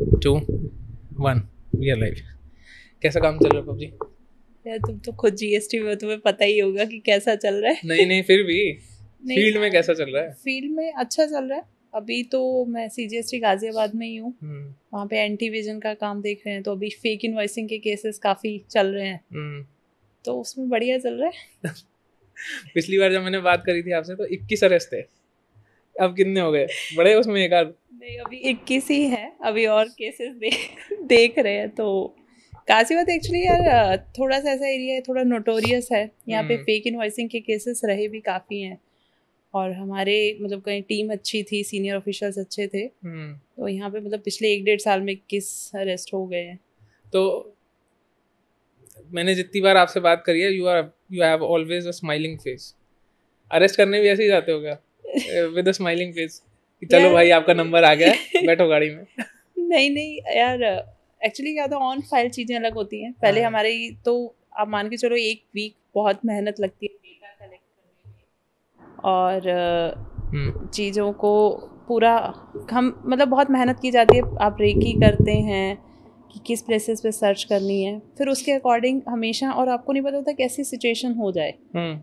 Two one we are live कैसा काम चल रहा है पबजी? यार तुम तो खुद जीएसटी में हो, तुम्हें पता ही होगा कि कैसा चल रहा है। नहीं नहीं फिर भी। फ़ील्ड में कैसा चल रहा है? फ़ील्ड में अच्छा चल रहा है। अभी तो मैं सीजीएसटी गाजियाबाद में ही हूँ। हम्म, वहाँ पे एंटी विजन का काम देख रहे हैं तो अभी फेक इनवॉइसिंग के केसेस काफ़ी चल रहे हैं। हम्म। तो उसमें बढ़िया चल रहा है। पिछली बार जब मैंने बात करी थी आपसे तो 21 अरेस्ट थे। अब कितने हो गए? बड़े उसमें एक आध। नहीं अभी इक्कीस ही है। अभी और केसेस देख देख रहे हैं तो गाजियाबाद एक्चुअली यार थोड़ा सा ऐसा एरिया है थोड़ा नोटोरियस है। यहाँ पे हम्म। फेक इनवॉइसिंग के केसेस रहे भी काफ़ी हैं। और हमारे मतलब कहीं टीम अच्छी थी सीनियर ऑफिशियल्स अच्छे थे। हम्म, तो यहाँ पे मतलब पिछले एक डेढ़ साल में इक्कीस अरेस्ट हो गए हैं। तो मैंने जितनी बार आपसे बात करी है you are you have always a smiling face arrest करने भी ऐसे ही जाते हो क्या? विद स्माइलिंग फेस कि चलो भाई आपका नंबर आ गया है बैठो गाड़ी में। नहीं नहीं यार एक्चुअली क्या होता है ऑन फ़ाइल चीज़ें अलग होती हैं। पहले हाँ। हमारे तो आप मान के चलो एक वीक बहुत मेहनत लगती है। डेटा कलेक्ट करने में और हम्म, चीज़ों को पूरा हम मतलब बहुत मेहनत की जाती है। आप रेकी करते हैं कि किस प्लेसेस पे सर्च करनी है। फिर उसके अकॉर्डिंग हमेशा और आपको नहीं पता होता कैसी सिचुएशन हो जाए। हम्म,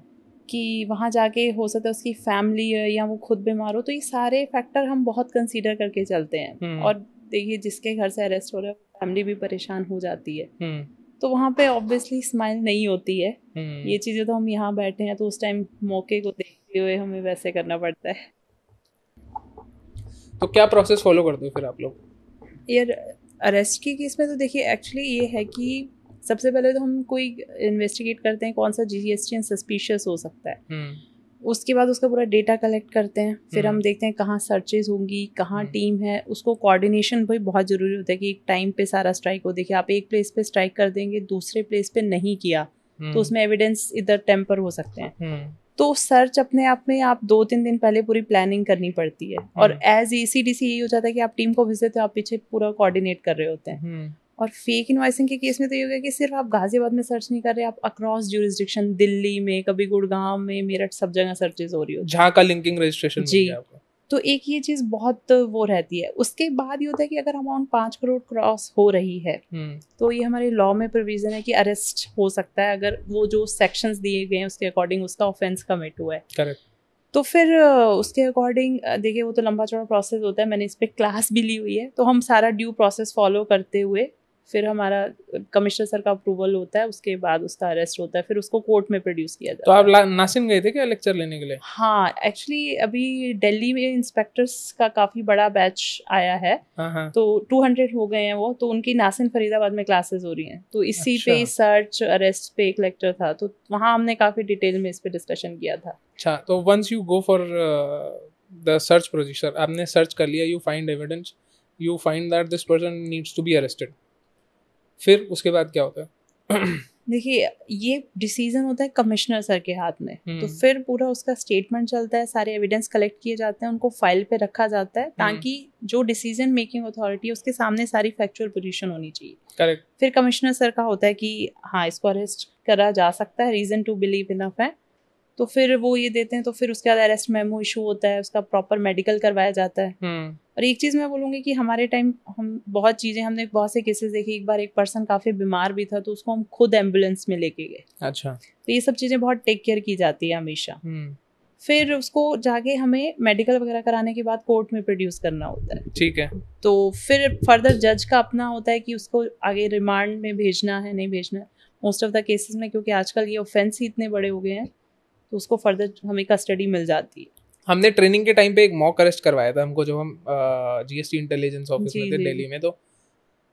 कि वहाँ जाके हो सकता है उसकी फैमिली है या वो खुद बीमार हो तो ये सारे फैक्टर हम बहुत कंसीडर करके चलते हैं। हम्म। और देखिए जिसके घर से अरेस्ट हो रहा है फैमिली भी परेशान हो जाती है। हम्म, तो वहाँ पे ऑब्वियसली स्माइल नहीं होती है। हम्म। ये चीज़ें तो हम यहाँ बैठे हैं तो उस टाइम मौके को देखते हुए हमें वैसे करना पड़ता है। तो क्या प्रोसेस फॉलो करते हो फिर आप लोग? यार अरेस्ट के केस में तो देखिए एक्चुअली ये है कि सबसे पहले तो हम कोई इन्वेस्टिगेट करते हैं कौन सा जी एस टी सस्पिशियस हो सकता है। हम्म, उसके बाद उसका पूरा डेटा कलेक्ट करते हैं फिर हम हम्म। देखते हैं कहाँ सर्चेज होंगी कहाँ हम्म। टीम है उसको कोऑर्डिनेशन भी बहुत ज़रूरी होता है कि एक टाइम पे सारा स्ट्राइक हो। देखिए आप एक प्लेस पे स्ट्राइक कर देंगे दूसरे प्लेस पे नहीं किया हम्म, तो उसमें एविडेंस इधर टेम्पर हो सकते हैं। हम्म, तो सर्च अपने आप में आप दो तीन दिन पहले पूरी प्लानिंग करनी पड़ती है। और हम्म। एज ई सी डी सी यही हो जाता है कि आप टीम को विज़िट आप पीछे पूरा कोऑर्डिनेट कर रहे होते हैं। हम्म, और फेक इन्वाइसिंग के केस में तो ये हो गया कि सिर्फ़ आप गाजियाबाद में सर्च नहीं कर रहे आप अक्रॉस ज्यूरिस्डिक्शन दिल्ली में कभी गुड़गांव में मेरठ सब जगह सर्चेज हो रही होती जहाँ का लिंकिंग रजिस्ट्रेशन जी। तो एक ये चीज़ बहुत वो रहती है। उसके बाद ये होता है कि अगर अमाउंट पाँच करोड़ क्रॉस हो रही है हम्म, तो ये हमारे लॉ में प्रोविज़न है कि अरेस्ट हो सकता है अगर वो जो सेक्शंस दिए गए हैं उसके अकॉर्डिंग उसका ऑफेंस कमिट हुआ है। करेक्ट तो फिर उसके अकॉर्डिंग देखिए वो तो लंबा चौड़ा प्रोसेस होता है मैंने इस पर क्लास भी ली हुई है तो हम सारा ड्यू प्रोसेस फॉलो करते हुए फिर हमारा कमिश्नर सर का अप्रूवल होता है उसके बाद उसका अरेस्ट होता है फिर उसको कोर्ट में प्रोड्यूस किया तो जाता है। तो आप नासिन गए थे क्या लेक्चर लेने के लिए? हाँ एक्चुअली अभी दिल्ली में इंस्पेक्टर्स का काफ़ी बड़ा बैच आया है। हाँ हाँ। तो 200 हो गए हैं वो तो उनकी नासिन फरीदाबाद में क्लासेस हो रही हैं। तो इसी पे अच्छा। सर्च अरेस्ट पे एक लेक्चर था तो वहाँ हमने काफ़ी डिटेल में इस पे डिस्कशन किया था। अच्छा तो once you go for the search procedure आपने सर्च कर लिया you find evidence you find that this person needs to be arrested फिर उसके बाद क्या होता है? देखिए ये डिसीज़न होता है कमिश्नर सर के हाथ में। तो हम्म। फिर पूरा उसका स्टेटमेंट चलता है सारे एविडेंस कलेक्ट किए जाते हैं उनको फ़ाइल पे रखा जाता हम्म। है ताकि जो डिसीज़न मेकिंग अथॉरिटी है उसके सामने सारी फैक्चुअल पोजीशन होनी चाहिए। करेक्ट फिर कमिश्नर सर का होता है कि हाँ इसको अरेस्ट करा जा सकता है रीज़न टू बिलीव इनफ है। तो फिर वो ये देते हैं तो फिर उसके बाद अरेस्ट मेमो इशू होता है उसका प्रॉपर मेडिकल करवाया जाता है। हम्म। और एक चीज़ मैं बोलूँगी कि हमारे टाइम हम बहुत चीज़ें हमने बहुत से केसेस देखे एक बार एक पर्सन काफ़ी बीमार भी था तो उसको हम खुद एंबुलेंस में लेके गए। अच्छा। तो ये सब चीज़ें बहुत टेक केयर की जाती है हमेशा। हम्म। फिर उसको जाके हमें मेडिकल वगैरह कराने के बाद कोर्ट में प्रोड्यूस करना होता है। ठीक है। तो फिर फर्दर जज का अपना होता है कि उसको आगे रिमांड में भेजना है नहीं भेजना है। मोस्ट ऑफ़ द केसेस में क्योंकि आजकल ये ऑफेंस ही इतने बड़े हो गए हैं तो उसको फर्दर हमें कस्टडी मिल जाती है। हमने ट्रेनिंग के टाइम पे एक मॉक अरेस्ट करवाया था हमको जब हम जीएसटी इंटेलिजेंस ऑफ़िस में थे। दिल्ली में तो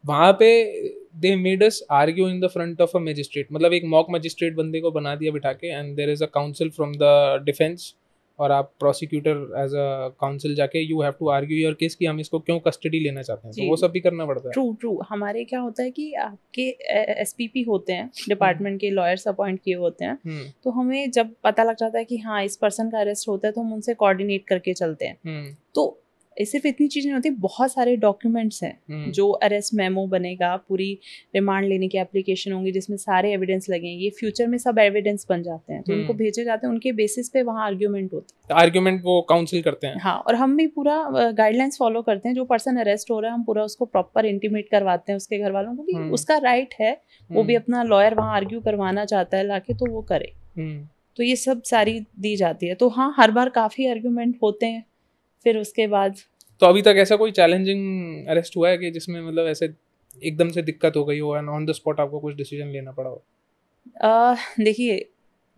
वहाँ पे they made us argue in the front of a magistrate मतलब एक मॉक मजिस्ट्रेट बंदे को बना दिया बिठा के and there is a council from the defence और आप प्रोसिक्यूटर एज अ काउंसिल जाके you have to argue your case कि हम इसको क्यों कस्टडी लेना चाहते हैं? तो वो सब भी करना पड़ता है। ट्रू ट्रू हमारे क्या होता है कि आपके एसपीपी होते हैं डिपार्टमेंट के लॉयर्स अपॉइंट किए होते हैं। हम्म। तो हमें जब पता लग जाता है कि हाँ इस पर्सन का अरेस्ट होता है तो हम उनसे कोऑर्डिनेट करके चलते हैं। हम्म। तो सिर्फ़ इतनी चीज़ नहीं होती बहुत सारे डॉक्यूमेंट्स हैं हम्म, जो अरेस्ट मेमो बनेगा पूरी रिमांड लेने की एप्लीकेशन होंगी जिसमें सारे एविडेंस लगेंगे ये फ्यूचर में सब एविडेंस बन जाते हैं तो उनको हम्म। भेजे जाते हैं उनके बेसिस पे वहाँ आर्ग्यूमेंट होता है। आर्ग्यूमेंट वो काउंसिल करते हैं। हाँ और हम भी पूरा गाइडलाइंस फॉलो करते हैं। जो पर्सन अरेस्ट हो रहा है हम पूरा उसको प्रॉपर इंटीमेट करवाते हैं उसके घर वालों को कि हम्म। उसका राइट है वो भी अपना लॉयर वहाँ आर्ग्यू करवाना चाहता है लाके तो वो करे। तो ये सब सारी दी जाती है। तो हाँ हर बार काफ़ी आर्ग्यूमेंट होते हैं। फिर उसके बाद तो अभी तक ऐसा कोई चैलेंजिंग अरेस्ट हुआ है कि जिसमें मतलब ऐसे एकदम से दिक्कत हो गई हो एंड ऑन द स्पॉट आपको कुछ डिसीज़न लेना पड़ा हो? देखिए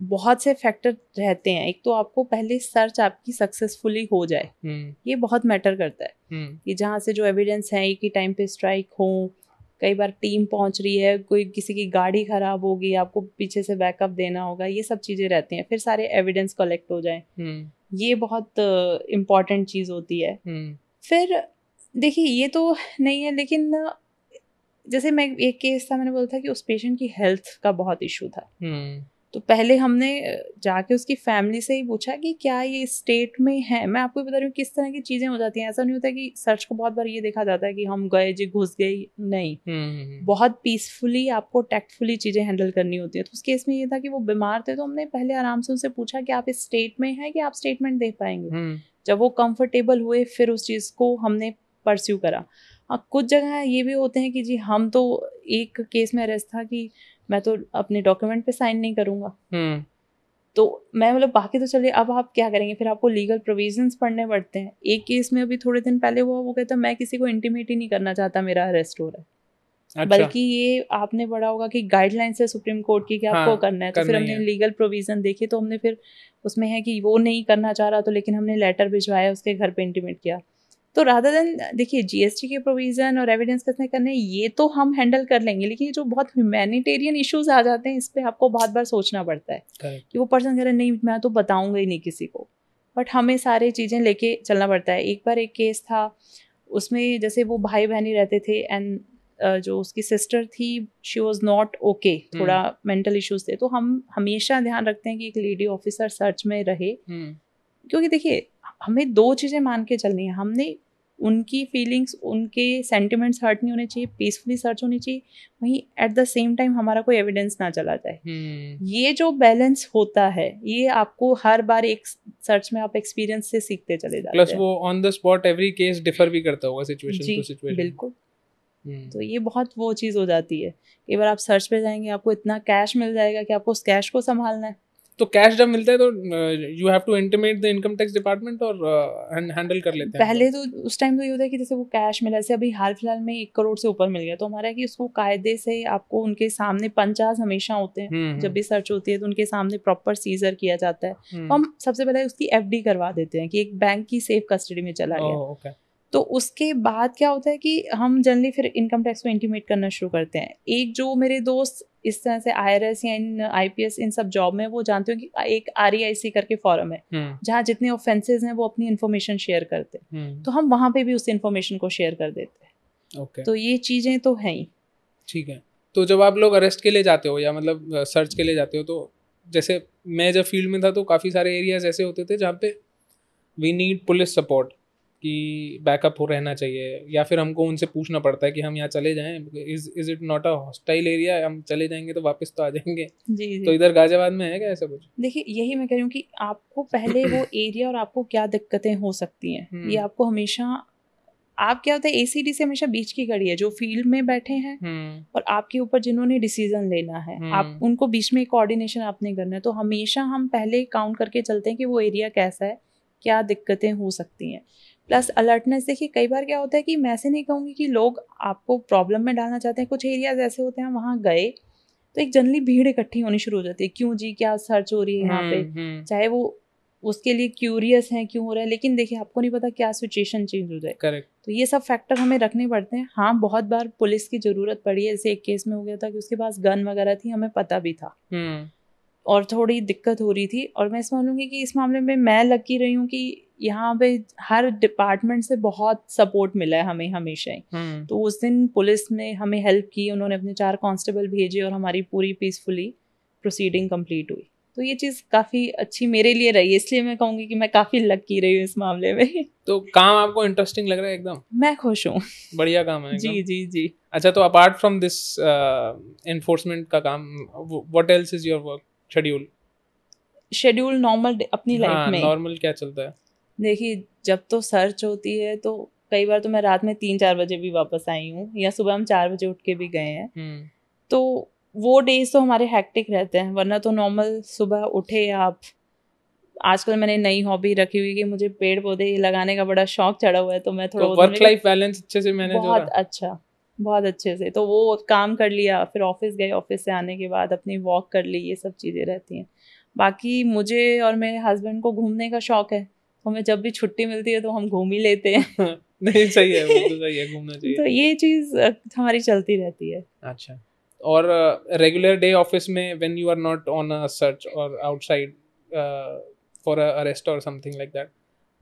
बहुत से फैक्टर रहते हैं। एक तो आपको पहले सर्च आपकी सक्सेसफुली हो जाए। हम्म, ये बहुत मैटर करता है। हम्म, कि जहाँ से जो एविडेंस है एक ही टाइम पे स्ट्राइक हो कई बार टीम पहुँच रही है कोई किसी की गाड़ी खराब होगी आपको पीछे से बैकअप देना होगा ये सब चीज़ें रहती हैं। फिर सारे एविडेंस कलेक्ट हो जाए। हम्म, ये बहुत इंपॉर्टेंट चीज़ होती है। फिर देखिए ये तो नहीं है लेकिन जैसे मैं एक केस था मैंने बोला था कि उस पेशेंट की हेल्थ का बहुत इशू था। तो पहले हमने जाके उसकी फैमिली से ही पूछा कि क्या ये स्टेट में है? मैं आपको बता रही हूँ किस तरह की चीज़ें हो जाती हैं। ऐसा नहीं होता कि सर्च को बहुत बार ये देखा जाता है कि हम गए जी घुस गए नहीं। हम्म, बहुत पीसफुली आपको टैक्टफुली चीज़ें हैंडल करनी होती है। तो उस केस में ये था कि वो बीमार थे तो हमने पहले आराम से उनसे पूछा कि आप इस स्टेट में हैं कि आप स्टेटमेंट दे पाएँगे? हम्म, जब वो कंफर्टेबल हुए फिर उस चीज़ को हमने परस्यू करा। हाँ कुछ जगह ये भी होते हैं कि जी हम तो एक केस में अरेस्ट था कि मैं तो अपने डॉक्यूमेंट पे साइन नहीं करूँगा। हम्म, तो मैं मतलब बाकी तो चलिए अब आप क्या करेंगे? फिर आपको लीगल प्रोविजंस पढ़ने पड़ते हैं। एक केस में अभी थोड़े दिन पहले हुआ वो कहता मैं किसी को इंटीमेट ही नहीं करना चाहता मेरा अरेस्ट हो रहा है। अच्छा। बल्कि ये आपने पढ़ा होगा कि गाइडलाइंस है सुप्रीम कोर्ट की कि आपको हाँ, करना है। तो फिर हमने लीगल प्रोविज़न देखी तो हमने फिर उसमें है कि वो नहीं करना चाह रहा तो लेकिन हमने लेटर भिजवाया उसके घर पे इंटीमेट किया। तो राधा देन देखिए जीएसटी के प्रोविज़न और एविडेंस कितने करने हैं, ये तो हम हैंडल कर लेंगे लेकिन ये जो बहुत ह्यूमैनिटेरियन इश्यूज़ आ जाते हैं इस पर आपको बहुत बार सोचना पड़ता है. कि वो पर्सन कह रहा है नहीं मैं तो बताऊँगा ही नहीं किसी को. बट हमें सारी चीज़ें लेके चलना पड़ता है। एक बार एक केस था उसमें जैसे वो भाई बहनी रहते थे एंड जो उसकी सिस्टर थी शी वॉज़ नॉट ओके थोड़ा मेंटल इश्यूज़ थे। तो हम हमेशा ध्यान रखते हैं कि एक लेडी ऑफिसर सर्च में रहे। हम्म, क्योंकि देखिए हमें दो चीज़ें मान के चलनी है। हमने उनकी फीलिंग्स उनके सेंटिमेंट्स हर्ट नहीं होने चाहिए पीसफुली सर्च होनी चाहिए वहीं एट द सेम टाइम हमारा कोई एविडेंस ना चला जाए। हम्म, ये जो बैलेंस होता है ये आपको हर बार एक सर्च में आप एक्सपीरियंस से सीखते चले जाते प्लस वो on the spot every case differ भी करता होगा सिचुएशन टू सिचुएशन बिल्कुल। Hmm. तो ये बहुत वो चीज़ हो जाती है। कई बार आप सर्च पे जाएँगे आपको इतना कैश मिल जाएगा कि आपको उस कैश को संभालना है। तो कैश जब मिलता है तो you have to intimate the income tax department और हैंडल कर लेते हैं। पहले तो उस टाइम तो ये होता है कि जैसे वो कैश मिला जैसे अभी हाल फ़िलहाल में एक करोड़ से ऊपर मिल गया तो हमारा है कि उसको कायदे से आपको उनके सामने पंचास हमेशा होते हैं। हम्म, जब भी सर्च होती है तो उनके सामने प्रॉपर सीजर किया जाता है। हम्म, तो हम सबसे पहले उसकी एफडी करवा देते हैं कि एक बैंक की सेफ़ कस्टडी में चला गया। तो उसके बाद क्या होता है कि हम जनरली फिर इनकम टैक्स को इंटीमेट करना शुरू करते हैं। एक जो मेरे दोस्त इस तरह से आई या इन आईपीएस इन सब जॉब में वो जानते हो कि एक आर करके फॉरम है हम्म, जहाँ जितने ऑफेंसेज हैं वो अपनी इन्फॉर्मेशन शेयर करते हैं। हम्म, तो हम वहाँ पे भी उस इन्फॉर्मेशन को शेयर कर देते हैं। ओके तो ये चीज़ें तो हैं ही। ठीक है। तो जब आप लोग अरेस्ट के लिए जाते हो या मतलब सर्च के लिए जाते हो तो जैसे मैं जब फ़ील्ड में था तो काफ़ी सारे एरियाज़ ऐसे होते थे जहाँ पे वी नीड पुलिस सपोर्ट कि बैकअप हो रहना चाहिए या फिर हमको उनसे पूछना पड़ता है कि हम यहाँ चले जाएँ is is it not a hostile area हम चले जाएँगे तो वापस तो आ जाएँगे जी जी. तो इधर गाजियाबाद में है क्या ऐसा कुछ देखिए यही मैं कह रही हूँ कि आपको पहले वो एरिया और आपको क्या दिक्कतें हो सकती हैं हम्म। ये आपको हमेशा आप क्या होता है एसीडी से हमेशा बीच की कड़ी है जो फ़ील्ड में बैठे हैं हम्म और आपके ऊपर जिन्होंने डिसीज़न लेना है आप हम्म। उनको बीच में कोऑर्डिनेशन आपने करना है तो हमेशा हम पहले काउंट करके चलते हैं कि वो एरिया कैसा है क्या दिक्कतें हो सकती हैं प्लस अलर्टनेस देखिए कई बार क्या होता है कि मैं ऐसे नहीं कहूँगी कि लोग आपको प्रॉब्लम में डालना चाहते हैं। कुछ एरियाज़ ऐसे होते हैं वहाँ गए तो एक जनरली भीड़ इकट्ठी होनी शुरू हो जाती है। क्यों जी? क्या सर्च हो रही है यहाँ पे? हम्म, हम्म, चाहे वो उसके लिए क्यूरियस हैं क्यों हो रहा है लेकिन देखिए आपको नहीं पता क्या सिचुएशन चेंज हो जाए। करेक्ट तो ये सब फैक्टर हमें रखने पड़ते हैं। हाँ बहुत बार पुलिस की ज़रूरत पड़ी है। जैसे एक केस में हो गया था कि उसके पास गन वगैरह थी हमें पता भी था। हम्म। और थोड़ी दिक्कत हो रही थी। और मैं इस मानूँगी कि इस मामले में मैं लकी रही हूँ कि यहाँ पे हर डिपार्टमेंट से बहुत सपोर्ट मिला है हमें हमेशा ही। हम्म। तो उस दिन पुलिस ने हमें हेल्प की उन्होंने अपने चार कांस्टेबल भेजे और हमारी पूरी पीसफुली प्रोसीडिंग कंप्लीट हुई। तो ये चीज़ काफ़ी अच्छी मेरे लिए रही है इसलिए मैं कहूँगी कि मैं काफ़ी लकी रही हूँ इस मामले में। तो काम आपको इंटरेस्टिंग लग रहा है एकदम? मैं खुश हूँ। बढ़िया काम है जी जी जी। अच्छा तो अपार्ट फ्रॉम दिस एनफोर्समेंट का काम what else is your work schedule schedule normal अपनी लाइफ हाँ में। नॉर्मल क्या चलता है? देखिए जब तो सर्च होती है तो कई बार तो मैं रात में तीन चार बजे भी वापस आई हूँ या सुबह हम चार बजे उठ के भी गए हैं। हम्म। तो वो डेज़ तो हमारे हैक्टिक रहते हैं वरना तो नॉर्मल सुबह उठे आप। आजकल मैंने नई हॉबी रखी हुई कि मुझे पेड़ पौधे लगाने का बड़ा शौक चढ़ा हुआ है तो मैं थोड़ा तो वर्क लाइफ बैलेंस अच्छे से मैंने बहुत अच्छा। बहुत अच्छे से। तो वो काम कर लिया फिर ऑफ़िस गए ऑफ़िस से आने के बाद अपनी वॉक कर ली ये सब चीज़ें रहती हैं। बाकी मुझे और मेरे हस्बैंड को घूमने का शौक है तो हमें जब भी छुट्टी मिलती है तो हम घूम ही लेते हैं। नहीं सही है वो तो सही है घूमना तो ये चीज़ हमारी चलती रहती है। अच्छा। और रेगुलर डे ऑफ़िस में when you are not on a search और आउटसाइड फॉर अ अरेस्ट और something like that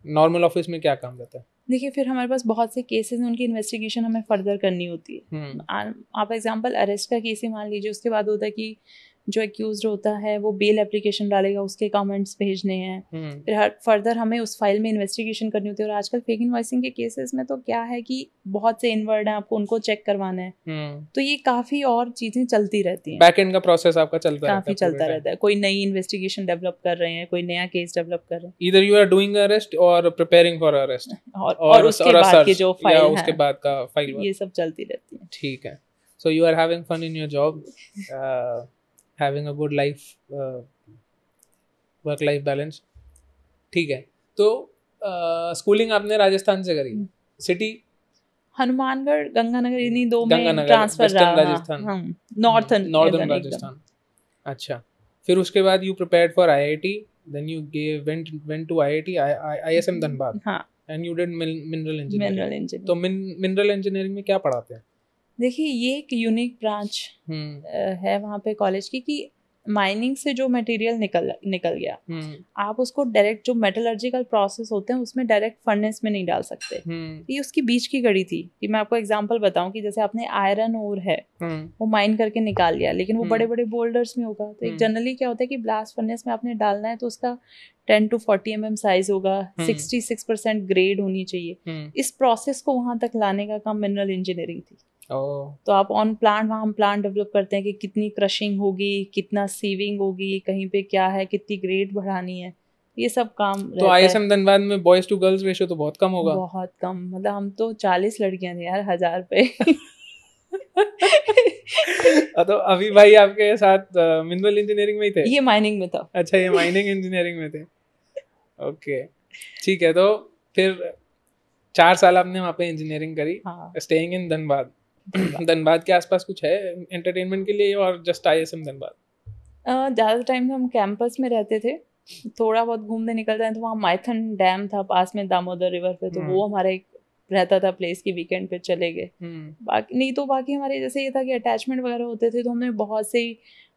normal office में क्या काम रहता है? देखिए फिर हमारे पास बहुत से केसेस हैं उनकी इन्वेस्टिगेशन हमें फर्दर करनी होती है। हम्म। आप एग्जांपल अरेस्ट का केस ही मान लीजिए उसके बाद होता है कि जो एक्यूज होता है वो बेल एप्लीकेशन डालेगा उसके कमेंट्स भेजने हैं। हम्म। फिर हर फर्दर हमें उस फ़ाइल में इन्वेस्टिगेशन करनी होती है और आजकल फेक इनवॉइसिंग के केसेस में तो क्या है कि बहुत से इनवर्ड हैं आपको उनको चेक करवाना है। हम्म। तो ये काफ़ी और चीज़ें चलती रहती हैं। बैक एंड का प्रोसेस आपका चलता रहता काफ़ी है चलता रहता है। कोई नई इन्वेस्टिगेशन डेवलप कर रहे हैं कोई नया केस डेवलप कर रहे हैं। Either you are doing arrest or preparing for arrest और और और उसके बाद के जो या फ़ाइल उसके बाद का फ़ाइल ये सब चलती रहती है। ठीक है। You are having fun in your job uh, having a good life uh, work life balance. ठीक है। तो स्कूलिंग uh, आपने राजस्थान से करी। हम्म। सिटी हनुमानगढ़ गंगानगर इन्हीं दो में ट्रांसफ़र रहा। राजस्थान। हाँ नॉर्थन राजस्थान। अच्छा। फिर उसके बाद you prepared for IIT then you gave went went to IIT ISM Dhanbad हाँ। And you did mineral engineering तो मिनरल इंजीनियरिंग में क्या पढ़ाते हैं? देखिए ये एक यूनिक ब्रांच हम्म। है वहाँ पे कॉलेज की कि माइनिंग से जो मटेरियल निकल निकल गया हम्म। आप उसको डायरेक्ट जो मेटलर्जिकल प्रोसेस होते हैं उसमें डायरेक्ट फर्नेस में नहीं डाल सकते। हम्म। ये उसकी बीच की गड़ी थी कि मैं आपको एग्जांपल बताऊँ कि जैसे आपने आयरन ओर है वो माइन करके निकाल लिया लेकिन वो। बड़े बड़े बोल्डर्स में होगा। तो एक। जनरली क्या होता है कि ब्लास्ट फर्नेस में आपने डालना है तो उसका ten to forty M M size होगा। सिक्सटी सिक्स परसेंट ग्रेड होनी चाहिए। इस प्रोसेस को वहाँ तक लाने का काम मिनरल इंजीनियरिंग थी। तो आप ऑन प्लांट वहाँ हम प्लांट डेवलप करते हैं कि कितनी क्रशिंग होगी कितना सीविंग होगी कहीं पे क्या है कितनी ग्रेड बढ़ानी है। ये सब काम तो रहता है। आईएसएम धनबाद में बॉयज़ टू गर्ल्स रेशियो तो बहुत कम होगा। बहुत कम। मतलब हम तो चालीस लड़कियाँ थी यार हज़ार पे। हाँ, तो अभी भाई आपके साथ मिनरल इंजीनियरिंग में ही थे? ये माइनिंग में था। अच्छा ये माइनिंग इंजीनियरिंग में थे। ओके ठीक है तो फिर चार साल आपने वहाँ पे इंजीनियरिंग करी। स्टेइंग इन धनबाद धनबाद के आसपास कुछ है एंटरटेनमेंट के लिए और जस्ट आईएसएम धनबाद? ज़्यादा टाइम हम कैंपस में रहते थे। थोड़ा बहुत घूमने निकल जाए तो वहाँ माइथन डैम था पास में दामोदर रिवर पे तो हम्म। वो हमारा एक रहता था प्लेस की वीकेंड पे चले गए। हम्म। बाकी नहीं तो बाकी हमारे जैसे ये था कि अटैचमेंट वगैरह होते थे तो हमने बहुत से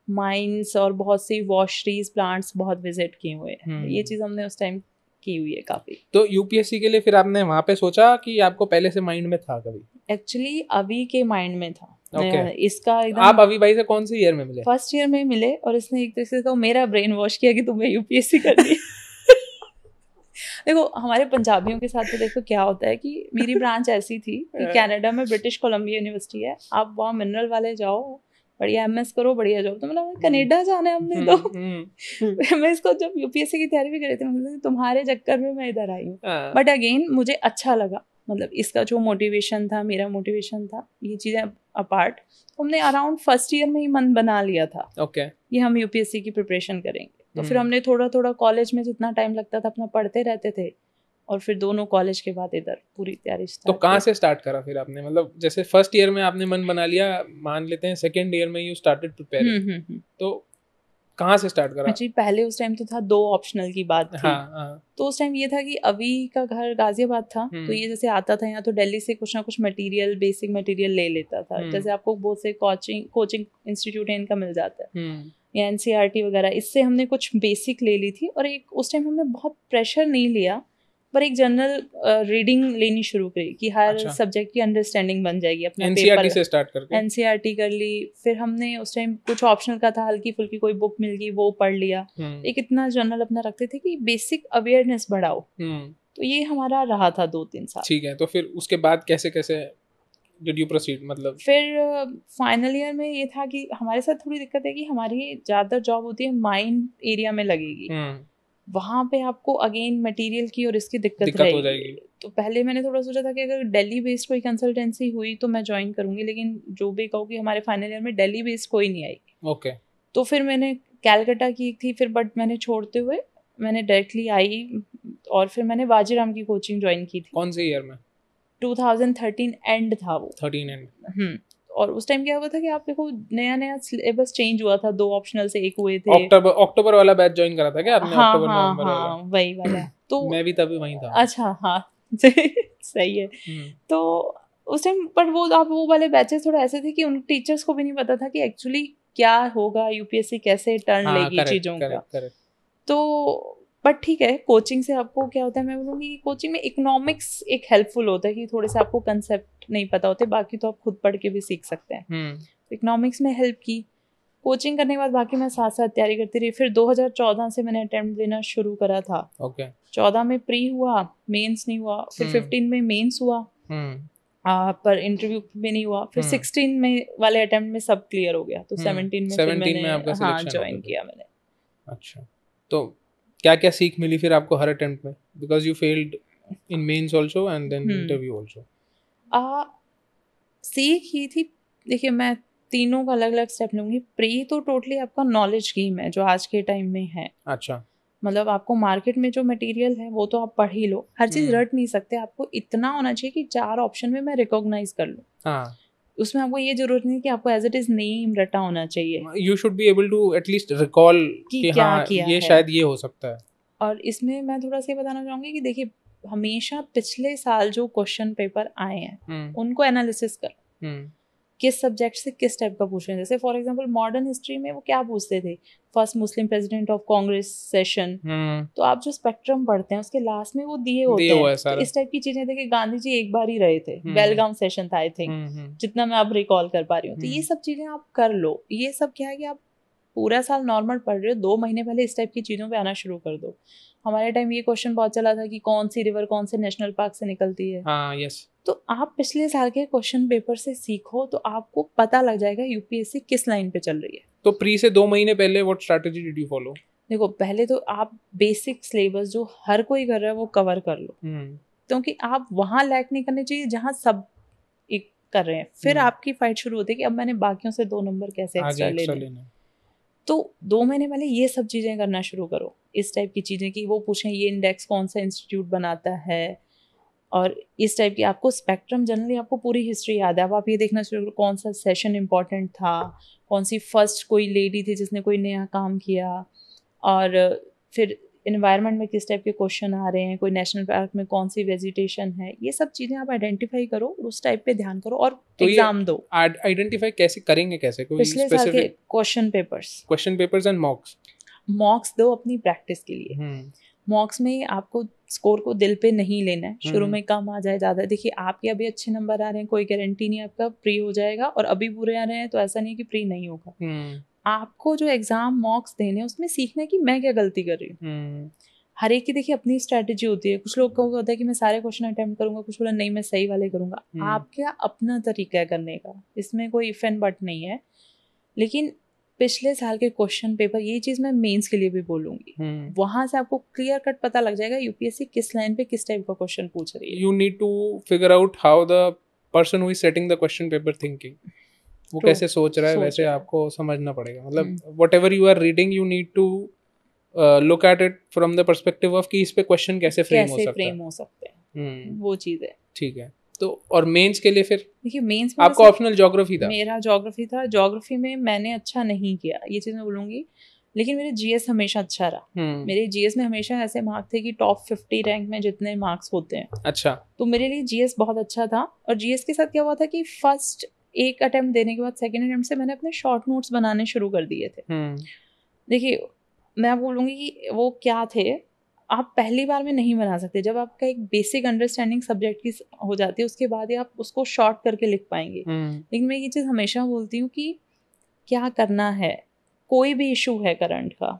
माइंस और बहुत सी वॉशरीज प्लांट्स बहुत विज़िट किए हुए। हैं हम्म। ये चीज़ हमने उस टाइम की हुई है काफ़ी। तो यूपीएससी के लिए फिर आपने वहाँ पे सोचा कि आपको पहले से माइंड में था कभी? एक्चुअली अभी के माइंड में था। Okay. इसका आप अभी भाई से कौन से ईयर में मिले? फ़र्स्ट ईयर में मिले और इसने एक तरीके से तो मेरा ब्रेन वॉश किया कि तुम्हें यूपीएससी करनी है देखो हमारे पंजाबियों के साथ तो देखो क्या होता है कि मेरी ब्रांच ऐसी थी कि हाँ। कनाडा में ब्रिटिश कोलंबिया यूनिवर्सिटी है। आप वहाँ मिनरल वाले जाओ बढ़िया एमएस करो बढ़िया जॉब तो मतलब कनाडा जाना है हमने तो। हम्म, मैं इसको जब यूपीएससी की तैयारी भी कर रही थी मतलब तुम्हारे चक्कर में मैं इधर आई हूँ। हाँ, बट अगेन मुझे अच्छा लगा। मतलब इसका जो मोटिवेशन था मेरा मोटिवेशन था ये चीज़ें अपार्ट तो हमने अराउंड फ़र्स्ट ईयर में ही मन बना लिया था ओके okay. ये हम यूपीएससी की प्रिपरेशन करेंगे। तो फिर हम्म। हमने थोड़ा थोड़ा कॉलेज में जितना टाइम लगता था अपना पढ़ते रहते थे और फिर दोनों कॉलेज के बाद इधर पूरी तैयारी तो कहाँ से स्टार्ट करा फिर आपने? मतलब जैसे फ़र्स्ट ईयर में आपने मन बना लिया मान लेते हैं सेकेंड ईयर में you started hmm hmm hmm. तो कहाँ से स्टार्ट करा? एक्चुअली पहले उस टाइम तो था दो ऑप्शनल की बात थी। हाँ हाँ। तो उस टाइम ये था कि अभी का घर गाजियाबाद था हम्म। तो ये जैसे आता था यहाँ तो दिल्ली से कुछ ना कुछ मटेरियल बेसिक मटेरियल ले लेता था। हम्म। जैसे आपको बहुत से कोचिंग कोचिंग इंस्टीट्यूट है इनका मिल जाता है। हम्म। या एन वगैरह इससे हमने कुछ बेसिक ले ली थी और एक उस टाइम हमने बहुत प्रेशर नहीं लिया पर एक जनरल रीडिंग लेनी शुरू करी कि हर अच्छा। सब्जेक्ट की अंडरस्टैंडिंग बन जाएगी अपना पेपर से स्टार्ट करके? एनसीईआरटी कर ली फिर हमने उस टाइम कुछ ऑप्शनल का था हल्की फुल्की कोई बुक मिल गई वो पढ़ लिया। हम्म, एक इतना जनरल अपना रखते थे कि बेसिक अवेयरनेस बढ़ाओ। हम्म, तो ये हमारा रहा था दो तीन साल। ठीक है तो फिर उसके बाद कैसे कैसे डिड यू प्रोसीड मतलब? फिर फाइनल ईयर में ये था कि हमारे साथ थोड़ी दिक्कत है कि हमारी ज़्यादातर जॉब होती है माइंड एरिया में लगेगी। हम्म, वहाँ पे आपको अगेन मटेरियल की और इसकी दिक्कत, दिक्कत हो रहेगी। जाएगी। तो पहले मैंने थोड़ा सोचा था कि अगर दिल्ली बेस्ड कोई कंसल्टेंसी हुई तो मैं ज्वाइन करूँगी लेकिन जो भी कहो कि हमारे फाइनल ईयर में दिल्ली बेस्ड कोई नहीं आई ओके तो फिर मैंने कैलकटा की थी फिर बट मैंने छोड़ते हुए मैंने डायरेक्टली आई और फिर मैंने वाजीराम की कोचिंग ज्वाइन की थी। कौन से ईयर में? 2013 एंड था वो। Thirteen end hmm. और उस टाइम क्या हुआ था कि आप देखो नया नया सिलेबस चेंज हुआ था दो ऑप्शनल से एक हुए थे। अक्टूबर अक्टूबर वाला बैच ज्वाइन करा था क्या आपने? हाँ अक्टूबर हाँ नवंबर हाँ वाला। वही वाला। तो मैं भी तभी वहीं था। अच्छा हाँ सही है। हम्म, तो उस टाइम पर वो आप वो वाले बैचेस थोड़ा ऐसे थे कि उन टीचर्स को भी नहीं पता था कि एक्चुअली क्या होगा यूपीएससी कैसे टर्न हाँ लेगी चीज़ों का। तो बट ठीक है कोचिंग से आपको क्या होता है मैं बोलूँगी कि कोचिंग में इकोनॉमिक्स एक हेल्पफुल होता है कि थोड़े से आपको कंसेप्ट नहीं पता होते बाकी तो आप खुद पढ़ के भी सीख सकते हैं। हम्म। इकोनॉमिक्स में हेल्प की। कोचिंग करने के बाद बाकी मैं साथ साथ तैयारी करती रही। फिर 2014 से मैंने अटेम्प्ट देना शुरू करा था। Okay okay. 14 में प्री हुआ मेंस नहीं हुआ फिर हम्म। 15 में मेंस हुआ। हम्म। आ, पर इंटरव्यू भी नहीं हुआ। फिर हम्म। 16 में वाले अटेम्प्ट में सब क्लियर हो गया। तो हम्म, 17 में 17 फिर में हाँ ज्वाइन किया मैंने। अच्छा। तो क्या क्या सीख मिली फिर आपको हर अटेम्प्ट में? Because you failed in mains also and then. Interview also सीख ही थी देखिए मैं तीनों का अलग अलग स्टेप लूँगी। प्री तो टोटली आपका नॉलेज गेम है जो आज के टाइम में है। अच्छा। मतलब आपको मार्केट में जो मटेरियल है वो तो आप पढ़ ही लो। हर चीज़ हम्म। रट नहीं सकते आपको इतना होना चाहिए कि चार ऑप्शन में मैं रिकॉग्नाइज कर लूँ। हाँ। उसमें आपको ये ज़रूरत नहीं कि आपको एज इट इज़ नेम रटा होना चाहिए। You should be able to at least recall कि कि क्या हाँ किया ये है। शायद ये हो सकता है। और इसमें मैं थोड़ा सा ये बताना चाहूँगी कि देखिए हमेशा पिछले साल जो क्वेश्चन पेपर आए हैं हम्म। उनको एनालिसिस कर। हम्म। किस सब्जेक्ट से किस टाइप का पूछ रहे हैं? जैसे फॉर एग्जांपल मॉडर्न हिस्ट्री में वो क्या पूछते थे? First Muslim president of Congress session हम्म। तो आप जो स्पेक्ट्रम पढ़ते हैं उसके लास्ट में वो दिए होते हैं। है तो इस टाइप की चीज़ें देखिए गांधी जी एक बार ही रहे थे। हम्म। बेलगाम सेशन था आई थिंक हम्म हम्म, जितना मैं आप रिकॉल कर पा रही हूँ। तो ये हम्म। सब चीज़ें आप कर लो। ये सब क्या है कि आप पूरा साल नॉर्मल पढ़ रहे हो दो महीने पहले इस टाइप की चीज़ों पे आना शुरू कर दो। हमारे टाइम ये क्वेश्चन बहुत चला था कि कौन सी रिवर कौन से नेशनल पार्क से निकलती है। हाँ यस तो आप पिछले साल के क्वेश्चन पेपर से सीखो तो आपको पता लग जाएगा यूपीएससी किस लाइन पे चल रही है। तो प्री से दो महीने पहले what strategy did you follow देखो पहले तो आप बेसिक सिलेबस जो हर कोई कर रहा है वो कवर कर लो। हम्म। क्योंकि आप वहाँ लैक नहीं करने चाहिए जहाँ सब एक कर रहे हैं। फिर हम्म। आपकी फाइट शुरू होती है कि अब मैंने बाकियों से दो नंबर कैसे एक्स्ट्रा ले लेना तो दो महीने पहले ये सब चीज़ें करना शुरू करो। इस टाइप की चीज़ें कि वो पूछें, ये इंडेक्स कौन सा इंस्टीट्यूट बनाता है? और इस टाइप की आपको स्पेक्ट्रम जनरली आपको पूरी हिस्ट्री याद है। अब आप ये देखना शुरू करो, कौन सा सेशन इंपॉर्टेंट था? कौन सी फ़र्स्ट कोई लेडी थी जिसने कोई नया काम किया? और फिर इन्वायरमेंट में किस टाइप के क्वेश्चन आ रहे हैं कोई नेशनल पार्क में कौन सी वेजिटेशन है ये सब चीज़ें आप आइडेंटिफाई करो और उस टाइप पे ध्यान करो और तो एग्ज़ाम दो। आइडेंटिफाई कैसे करेंगे कैसे? कोई पिछले साल के question papers question papers and mocks mocks दो अपनी प्रैक्टिस के लिए। हम्म। मॉक्स में आपको स्कोर को दिल पे नहीं लेना है। शुरू हम्म। में कम आ जाए ज़्यादा। देखिए आपके अभी अच्छे नंबर आ रहे हैं कोई गारंटी नहीं आपका प्री हो जाएगा और अभी बुरे आ रहे हैं तो ऐसा नहीं है कि प्री नहीं होगा। हम्म। आपको जो एग्ज़ाम मॉक्स देने हैं उसमें सीखना है कि मैं क्या गलती कर रही हूँ। हम्म। हर एक की देखिए अपनी स्ट्रैटेजी होती है। कुछ लोग को होता है कि मैं सारे क्वेश्चन अटेम्प्ट करूँगा कुछ बोला नहीं मैं सही वाले करूँगा। हम्म। आपका अपना तरीका है करने का? इसमें कोई इफ़ एंड बट नहीं है। लेकिन पिछले साल के क्वेश्चन पेपर ये चीज़ मैं मेंस के लिए भी बोलूँगी। हम्म। वहाँ से आपको क्लियर कट पता लग जाएगा यूपीएससी किस लाइन पे किस टाइप का क्वेश्चन पूछ रही है। You need to figure out how the person who is setting the question paper thinking. वो True. कैसे सोच रहा है सोच वैसे रहा है। आपको समझना पड़ेगा। मतलब। Whatever you are reading you need to look at it from the perspective of कि इस पे क्वेश्चन कैसे फ्रेम हो सकता फ्रेम हो सकते हैं। हम्म, वो चीज़ है। ठीक है। तो और मेंस के लिए फिर? देखिए मेंस में आपका ऑप्शनल ज्योग्राफी था। मेरा ज्योग्राफी था। ज्योग्राफी में मैंने अच्छा नहीं किया ये चीज़ मैं बोलूँगी। लेकिन मेरे जीएस हमेशा अच्छा रहा। हम्म, मेरे जीएस में हमेशा ऐसे मार्क थे कि टॉप फिफ्टी रैंक में जितने मार्क्स होते हैं। अच्छा। तो मेरे लिए जीएस बहुत अच्छा था। और जीएस के साथ क्या हुआ था कि फ़र्स्ट एक अटेम्प्ट देने के बाद सेकेंड अटेम्प्ट से मैंने अपने शॉर्ट नोट्स बनाने शुरू कर दिए थे। हम्म, देखिए मैं बोलूँगी कि वो क्या थे आप पहली बार में नहीं बना सकते। जब आपका एक बेसिक अंडरस्टैंडिंग सब्जेक्ट की हो जाती है उसके बाद ही आप उसको शॉर्ट करके लिख पाएँगे। हम्म। लेकिन मैं ये चीज़ हमेशा बोलती हूँ कि क्या करना है? कोई भी इशू है करंट का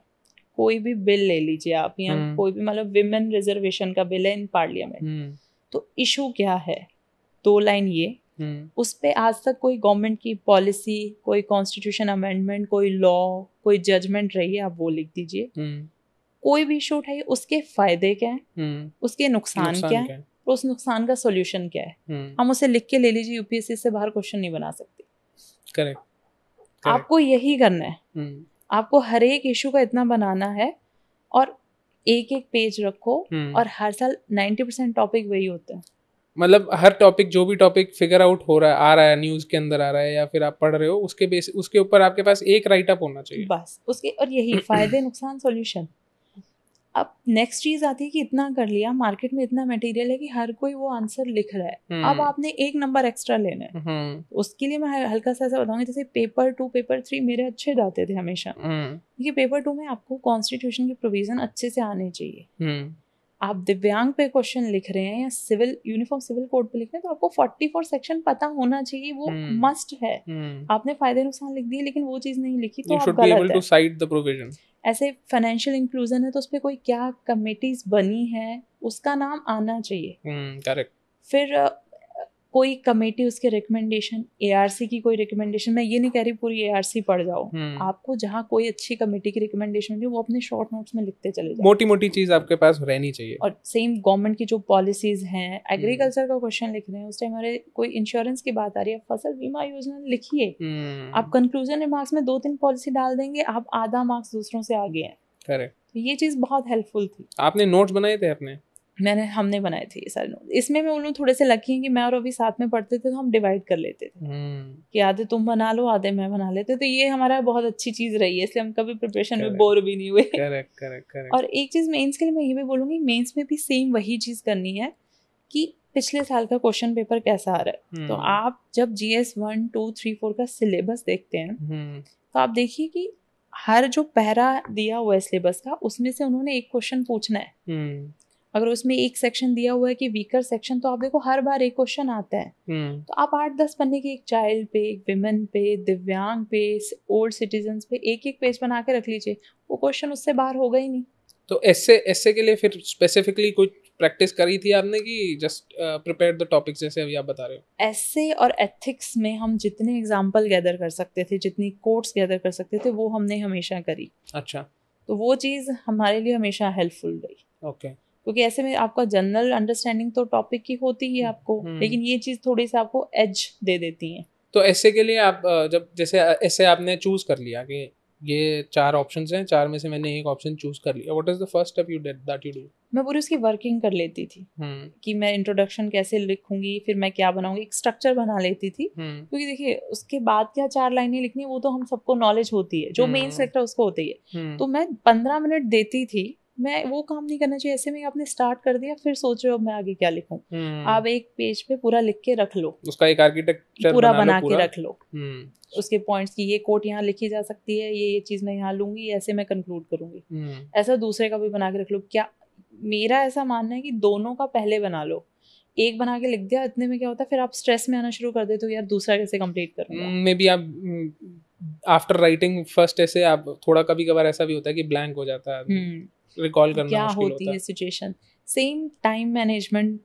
कोई भी बिल ले लीजिए आप या हम्म। कोई भी मतलब विमेन रिजर्वेशन का बिल है इन पार्लियामेंट तो इशू क्या है? दो लाइन ये उस पे आज तक कोई गवर्नमेंट की पॉलिसी कोई कॉन्स्टिट्यूशन अमेंडमेंट कोई लॉ कोई जजमेंट रही है आप वो लिख दीजिए। हम्म। कोई भी इशू उठाइए उसके फ़ायदे क्या है? हम्म। उसके नुकसान, नुकसान क्या है? और उस नुकसान का सोल्यूशन क्या है? हम्म। हम उसे लिख के ले लीजिए यूपीएससी से बाहर क्वेश्चन नहीं बना सकते। करेक्ट आपको यही करना है। हम्म। आपको हर एक इशू का इतना बनाना है और एक एक पेज रखो हम्म। और हर साल 90 परसेंट टॉपिक वही होते हैं। मतलब हर टॉपिक जो भी टॉपिक फिगर आउट हो रहा है आ रहा है न्यूज़ के अंदर आ रहा है या फिर आप पढ़ रहे हो उसके बेस उसके ऊपर आपके पास एक राइट अप होना चाहिए। बस उसके और यही फ़ायदे नुकसान सॉल्यूशन अब नेक्स्ट चीज़ आती है कि इतना कर लिया मार्केट में इतना मटेरियल है कि हर कोई वो आंसर लिख रहा है। हम्म, अब आपने एक नंबर एक्स्ट्रा लेना है। हम्म। उसके लिए मैं हल्का सा ऐसा बताऊँगी जैसे पेपर टू पेपर थ्री मेरे अच्छे जाते थे हमेशा। हम्म। क्योंकि पेपर टू में आपको कॉन्स्टिट्यूशन के प्रोविज़न अच्छे से आने चाहिए। आप दिव्यांग पे क्वेश्चन लिख रहे हैं या सिविल यूनिफॉर्म सिविल कोड पे लिख रहे हैं तो आपको 44 सेक्शन पता होना चाहिए वो मस्ट hmm. है। hmm. आपने फ़ायदे नुकसान लिख दिए लेकिन वो चीज़ नहीं लिखी तो आप गलत है। ऐसे फाइनेंशियल इंक्लूजन है तो उस पर कोई क्या कमेटीज बनी है उसका नाम आना चाहिए। करेक्ट hmm, फिर कोई कमेटी उसके रिकमेंडेशन एआरसी की कोई रिकमेंडेशन मैं ये नहीं कह रही पूरी एआरसी पढ़ जाओ। हम्म। आपको जहाँ कोई अच्छी कमेटी की रिकमेंडेशन वो अपने शॉर्ट नोट्स में लिखते चले जाओ। मोटी मोटी चीज़ आपके पास रहनी चाहिए। और सेम गवर्नमेंट की जो पॉलिसीज़ हैं एग्रीकल्चर का क्वेश्चन लिख रहे हैं उस टाइम हमारे कोई इंश्योरेंस की बात आ रही है फ़सल बीमा योजना लिखिए। हम्म। आप कंक्लूजन रिमार्क्स में दो तीन पॉलिसी डाल देंगे आप आधा मार्क्स दूसरों से आगे हैं। करेक्ट तो ये चीज़ बहुत हेल्पफुल थी। आपने नोट्स बनाए थे अपने? मैंने हमने बनाए थे ये सारे नोट। इसमें मैं उन थोड़े से लकी हैं कि मैं और अभी साथ में पढ़ते थे तो हम डिवाइड कर लेते थे। हम्म। कि आधे तुम बना लो आधे मैं बना लेते तो ये हमारा बहुत अच्छी चीज़ रही है इसलिए हम कभी प्रिपरेशन में बोर भी नहीं हुए। करेक्ट करेक्ट करेक्ट और एक चीज़ मेंस के लिए मैं ये भी बोलूँगी मेन्स में भी सेम वही चीज़ करनी है कि पिछले साल का क्वेश्चन पेपर कैसा आ रहा है। तो आप जब G S one two three four का सिलेबस देखते हैं हम्म। तो आप देखिए कि हर जो पहरा दिया हुआ है सिलेबस का उसमें से उन्होंने एक क्वेश्चन पूछना है। हम्म। अगर उसमें एक सेक्शन दिया हुआ है कि वीकर सेक्शन तो आप देखो हर बार एक क्वेश्चन आता है। हम्म। तो आप आठ दस पन्ने के एक चाइल्ड पे एक विमेन पे दिव्यांग पे ओल्ड सिटीजन पे एक एक पेज बना के रख लीजिए वो क्वेश्चन उससे बाहर होगा ही नहीं। तो ऐसे ऐसे के लिए फिर स्पेसिफिकली कुछ प्रैक्टिस करी थी आपने कि जस्ट प्रिपेयर द टॉपिक जैसे अभी आप बता रहे हो? ऐसे और एथिक्स में हम जितने एग्ज़ाम्पल गैदर कर सकते थे जितनी कोट्स गैदर कर सकते थे वो हमने हमेशा करी। अच्छा। तो वो चीज़ हमारे लिए हमेशा हेल्पफुल रही। ओके क्योंकि ऐसे में आपका जनरल अंडरस्टैंडिंग तो टॉपिक की होती ही है आपको हम्म। लेकिन ये चीज़ थोड़ी सी आपको एज दे देती है। तो ऐसे के लिए आप जब जैसे ऐसे आपने चूज़ कर लिया कि ये चार ऑप्शंस हैं चार में से मैंने एक ऑप्शन चूज़ कर लिया what is the first step you did that you do मैं पूरी उसकी वर्किंग कर लेती थी। हम्म। कि मैं इंट्रोडक्शन कैसे लिखूँगी फिर मैं क्या बनाऊँगी एक स्ट्रक्चर बना लेती थी। हम्म। क्योंकि देखिए उसके बाद क्या चार लाइनें लिखनी वो तो हम सबको नॉलेज होती है जो। मेन सेक्टर उसको होती है। तो मैं पंद्रह मिनट देती थी मैं वो काम नहीं करना चाहिए ऐसे में आपने स्टार्ट कर दिया फिर सोच रहे हो मैं आगे क्या लिखूं। हम्म, आप एक पेज पे पूरा लिख के रख लो। उसका एक आर्किटेक्चर पूरा बना, के रख लो। हम्म। उसके पॉइंट्स की ये कोट यहाँ लिखी जा सकती है ये ये चीज़ मैं यहाँ लूँगी ऐसे मैं कंक्लूड करूँगी। हम्म। ऐसा दूसरे का भी बना के रख लो। क्या मेरा ऐसा मानना है कि दोनों का पहले बना लो। एक बना के लिख दिया इतने में क्या होता है फिर आप स्ट्रेस में आना शुरू कर देते हो यार दूसरा कैसे कंप्लीट करूँगा? मे बी आप आफ्टर राइटिंग फ़र्स्ट ऐसे आप थोड़ा कभी कभार ऐसा भी होता है कि ब्लैंक हो जाता है रिकॉल करना क्या होती है। Situation same time management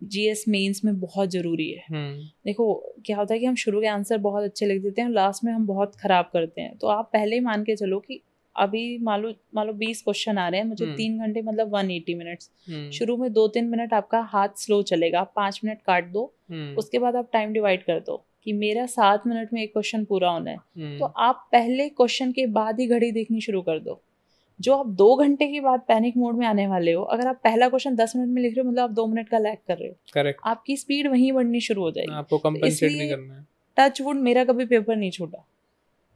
GS mains में बहुत ज़रूरी है। हम्म। देखो क्या होता है कि हम शुरू के आंसर बहुत अच्छे लिख देते हैं लास्ट में हम बहुत ख़राब करते हैं। तो आप पहले ही मान के चलो कि अभी मान लो मान लो बीस क्वेश्चन आ रहे हैं मुझे हम्म। तीन घंटे मतलब वन एटी मिनट्स हम्म, शुरू में दो तीन मिनट आपका हाथ स्लो चलेगा आप पाँच मिनट काट दो हम्म, उसके बाद आप टाइम डिवाइड कर दो कि मेरा सात मिनट में एक क्वेश्चन पूरा होना है। तो आप पहले क्वेश्चन के बाद ही घड़ी देखनी शुरू कर दो। जो आप दो घंटे के बाद पैनिक मोड में आने वाले हो अगर आप पहला क्वेश्चन दस मिनट में लिख रहे हो मतलब आप दो मिनट का लैग कर रहे हो। करेक्ट आपकी स्पीड वहीं बढ़नी शुरू हो जाएगी। आपको कंपेंसेट भी इसलिए- करना है। टच वुड मेरा कभी पेपर नहीं छूटा।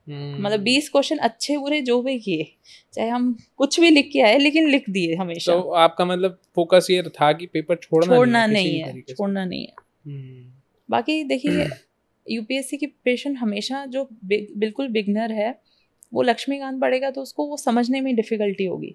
हम्म, मतलब बीस क्वेश्चन अच्छे बुरे जो भी किए चाहे हम कुछ भी लिख के आए लेकिन लिख दिए हमेशा। तो आपका मतलब फोकस ये था कि पेपर छोड़ना छोड़ना नहीं नहीं है, किसी है छोड़ना नहीं है। हम्म, बाकी देखिए यूपीएससी की प्रिपरेशन हमेशा जो बिल्कुल बिगनर है वो लक्ष्मीकांत पढ़ेगा तो उसको वो समझने में डिफिकल्टी होगी।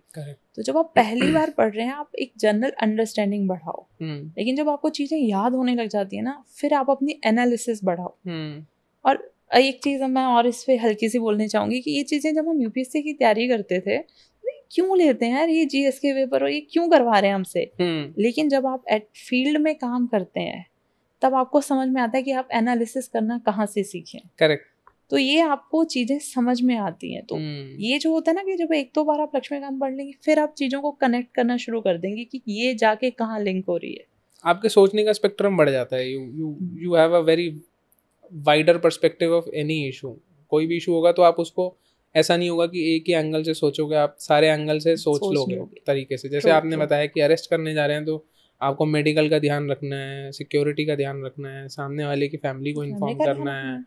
तो जब आप पहली बार पढ़ रहे हैं आप एक जनरल अंडरस्टैंडिंग बढ़ाओ। हम्म। लेकिन जब आपको चीज़ें याद होने लग जाती है ना फिर आप अपनी एनालिसिस बढ़ाओ। हम्म। और एक चीज़ मैं और इस पे हल्की सी बोलनी चाहूँगी कि ये चीज़ें जब हम यूपीएससी की तैयारी करते थे तो क्यों लेते हैं यार ये जीएस के पेपर और ये क्यों करवा रहे हैं हमसे? हम्म। लेकिन जब आप एट फ़ील्ड में काम करते हैं तब आपको समझ में आता है कि आप एनालिसिस करना कहाँ से सीखें। करेक्ट तो ये आपको चीज़ें समझ में आती हैं। तो हम्म। ये जो होता है ना कि जब एक दो बार आप लक्ष्मीकांत पढ़ लेंगे फिर आप चीज़ों को कनेक्ट करना शुरू कर देंगे कि ये जाके कहाँ लिंक हो रही है। आपके सोचने का स्पेक्ट्रम बढ़ जाता है। You you you have a very wider perspective of any issue कोई भी इशू होगा तो आप उसको ऐसा नहीं होगा कि एक ही एंगल से सोचोगे आप सारे एंगल से सोच सोच लोगे। तरीके से। जैसे आपने बताया कि अरेस्ट करने जा रहे हैं तो आपको मेडिकल का ध्यान रखना है सिक्योरिटी का ध्यान रखना है सामने वाले की फैमिली को इन्फॉर्म करना है।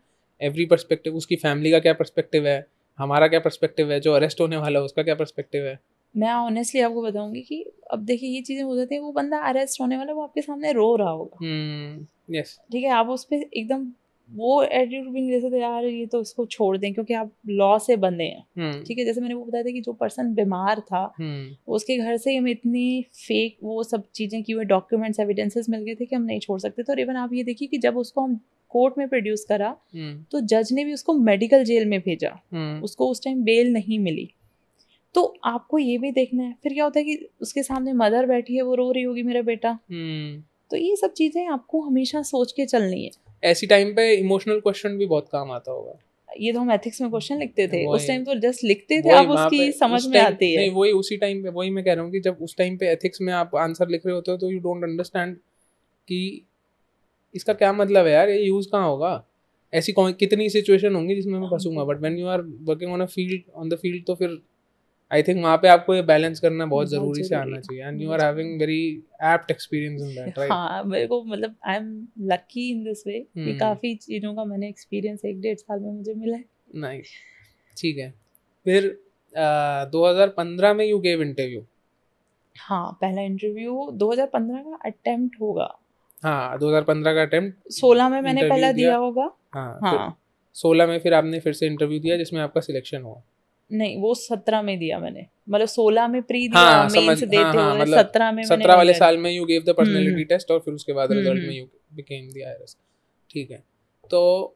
एवरी पर्सपेक्टिव उसकी फैमिली का क्या पर्सपेक्टिव है? हमारा क्या पर्सपेक्टिव है? जो अरेस्ट होने वाला है उसका क्या पर्सपेक्टिव है? मैं ऑनेस्टली आपको बताऊँगी कि अब देखिए ये चीज़ें हो जाती है वो बंदा अरेस्ट होने वाला वो आपके सामने रो रहा होगा। हम्म यस ठीक है आप उस पर एकदम वो एटीट्यूड भी नहीं ले सकते यार ये तो इसको छोड़ दें क्योंकि आप लॉ से बंधे हैं। हम्म। ठीक है जैसे मैंने वो बताया था कि जो पर्सन बीमार था हम्म। उसके घर से हमें इतनी फेक वो सब चीज़ें की हुए डॉक्यूमेंट्स एविडेंसेस मिल गए थे कि हम नहीं छोड़ सकते। तो इवन आप ये देखिए कि जब उसको हम कोर्ट में प्रोड्यूस करा हम्म। तो जज ने भी उसको मेडिकल जेल में भेजा। हम्म। उसको उस टाइम बेल नहीं मिली। तो आपको ये भी देखना है फिर क्या होता है कि उसके सामने मदर बैठी है वो रो रही होगी मेरा बेटा। हम्म। तो ये सब चीज़ें आपको हमेशा सोच के चलनी है। ऐसी टाइम पे इमोशनल क्वेश्चन भी बहुत काम आता होगा। ये तो हम एथिक्स में क्वेश्चन लिखते थे। उस टाइम तो जस्ट लिखते थे अब उसकी समझ में आती है। नहीं वही उसी टाइम पे वही मैं कह रहा हूँ कि जब उस टाइम पे एथिक्स में आप आंसर लिख रहे होते हो तो यू डोंट अंडरस्टैंड कि इसका क्या मतलब है यार? ये यूज़ कहाँ होगा? ऐसी कौन कितनी सिचुएशन होंगी जिसमें मैं फंसूँगा? But when you are working on a field on the field तो फिर आई थिंक वहाँ पे आपको ये बैलेंस करना बहुत ज़रूरी से आना चाहिए। And you are having very apt experience in that right हाँ मेरे को मतलब I am lucky in this way कि हम्म। काफ़ी चीज़ों का मैंने एक्सपीरियंस एक डेढ़ साल में मुझे मिला है। नाइस ठीक है। फिर uh, 2015 में यू गेव इंटरव्यू हाँ पहला इंटरव्यू 2015 का अटेम्प्ट होगा। हाँ 2015 का अटेम्प्ट 16 में मैंने पहला दिया। दिया होगा। हाँ हाँ। सोलह में फिर आपने फिर से इंटरव्यू दिया जिसमें आपका सिलेक्शन हुआ। नहीं वो 17 में दिया मैंने। मतलब 16 में प्री दिया हाँ, मेंस समझ- देते हाँ, हाँ, मतलब 17 में मैंने सत्रह वाले साल में you gave the personality. Test और फिर उसके बाद रिज़ल्ट। में यू बिकेम द आईआरएस ठीक है तो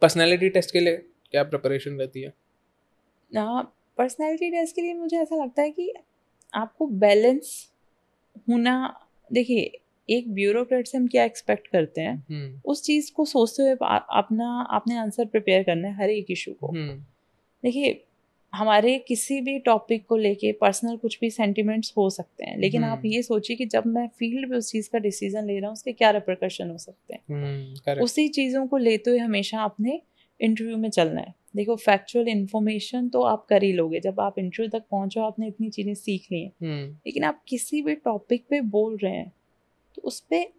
पर्सनालिटी टेस्ट के लिए क्या प्रिपरेशन रहती है? हाँ पर्सनैलिटी टेस्ट के लिए मुझे ऐसा लगता है कि आपको बैलेंस होना देखिए एक ब्यूरोक्रेट से हम क्या एक्सपेक्ट करते हैं हम्म। उस चीज़ को सोचते हुए अपना आपने आंसर प्रिपेयर करना है हर एक इशू को। हम्म। देखिए हमारे किसी भी टॉपिक को लेके पर्सनल कुछ भी सेंटिमेंट्स हो सकते हैं लेकिन आप हम्म। ये सोचिए कि जब मैं फ़ील्ड में उस चीज़ का डिसीज़न ले रहा हूँ उसके क्या रिप्रकशन हो सकते हैं। उसी चीज़ों को लेते हुए हमेशा अपने इंटरव्यू में चलना है। देखो फैक्चुअल इन्फॉर्मेशन तो आप कर ही लोगे जब आप इंटरव्यू तक पहुंचो आपने इतनी चीज़ें सीख ली हैं। लेकिन आप किसी भी टॉपिक पे बोल रहे हैं तो उस पर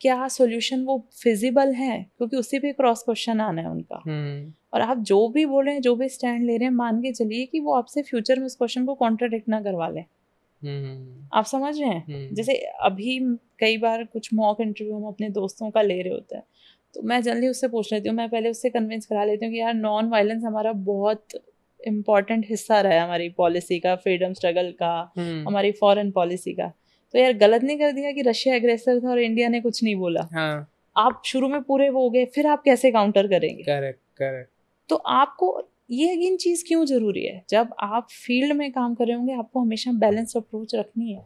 क्या सोल्यूशन वो फिजिबल है? क्योंकि उसी पे क्रॉस क्वेश्चन आना है उनका। हम्म। और आप जो भी बोल रहे हैं जो भी स्टैंड ले रहे हैं मान के चलिए कि वो आपसे फ्यूचर में उस क्वेश्चन को कॉन्ट्राडिक्ट ना करवा लें। हम्म। आप समझ रहे हैं? हम्म। जैसे अभी कई बार कुछ मॉक इंटरव्यू हम अपने दोस्तों का ले रहे होते हैं। तो मैं जल्दी उससे पूछ लेती हूँ मैं पहले उससे कन्विंस करा लेती हूँ कि यार नॉन वायलेंस हमारा बहुत इंपॉर्टेंट हिस्सा रहा है हमारी पॉलिसी का फ्रीडम स्ट्रगल का हमारी फॉरेन पॉलिसी का। तो यार गलत नहीं कर दिया कि रशिया एग्रेसर था और इंडिया ने कुछ नहीं बोला? हाँ। आप शुरू में पूरे वो हो गए फिर आप कैसे काउंटर करेंगे? करेक्ट करेक्ट तो आपको ये अगेन चीज़ क्यों ज़रूरी है? जब आप फ़ील्ड में काम कर रहे होंगे आपको हमेशा बैलेंस अप्रोच रखनी है।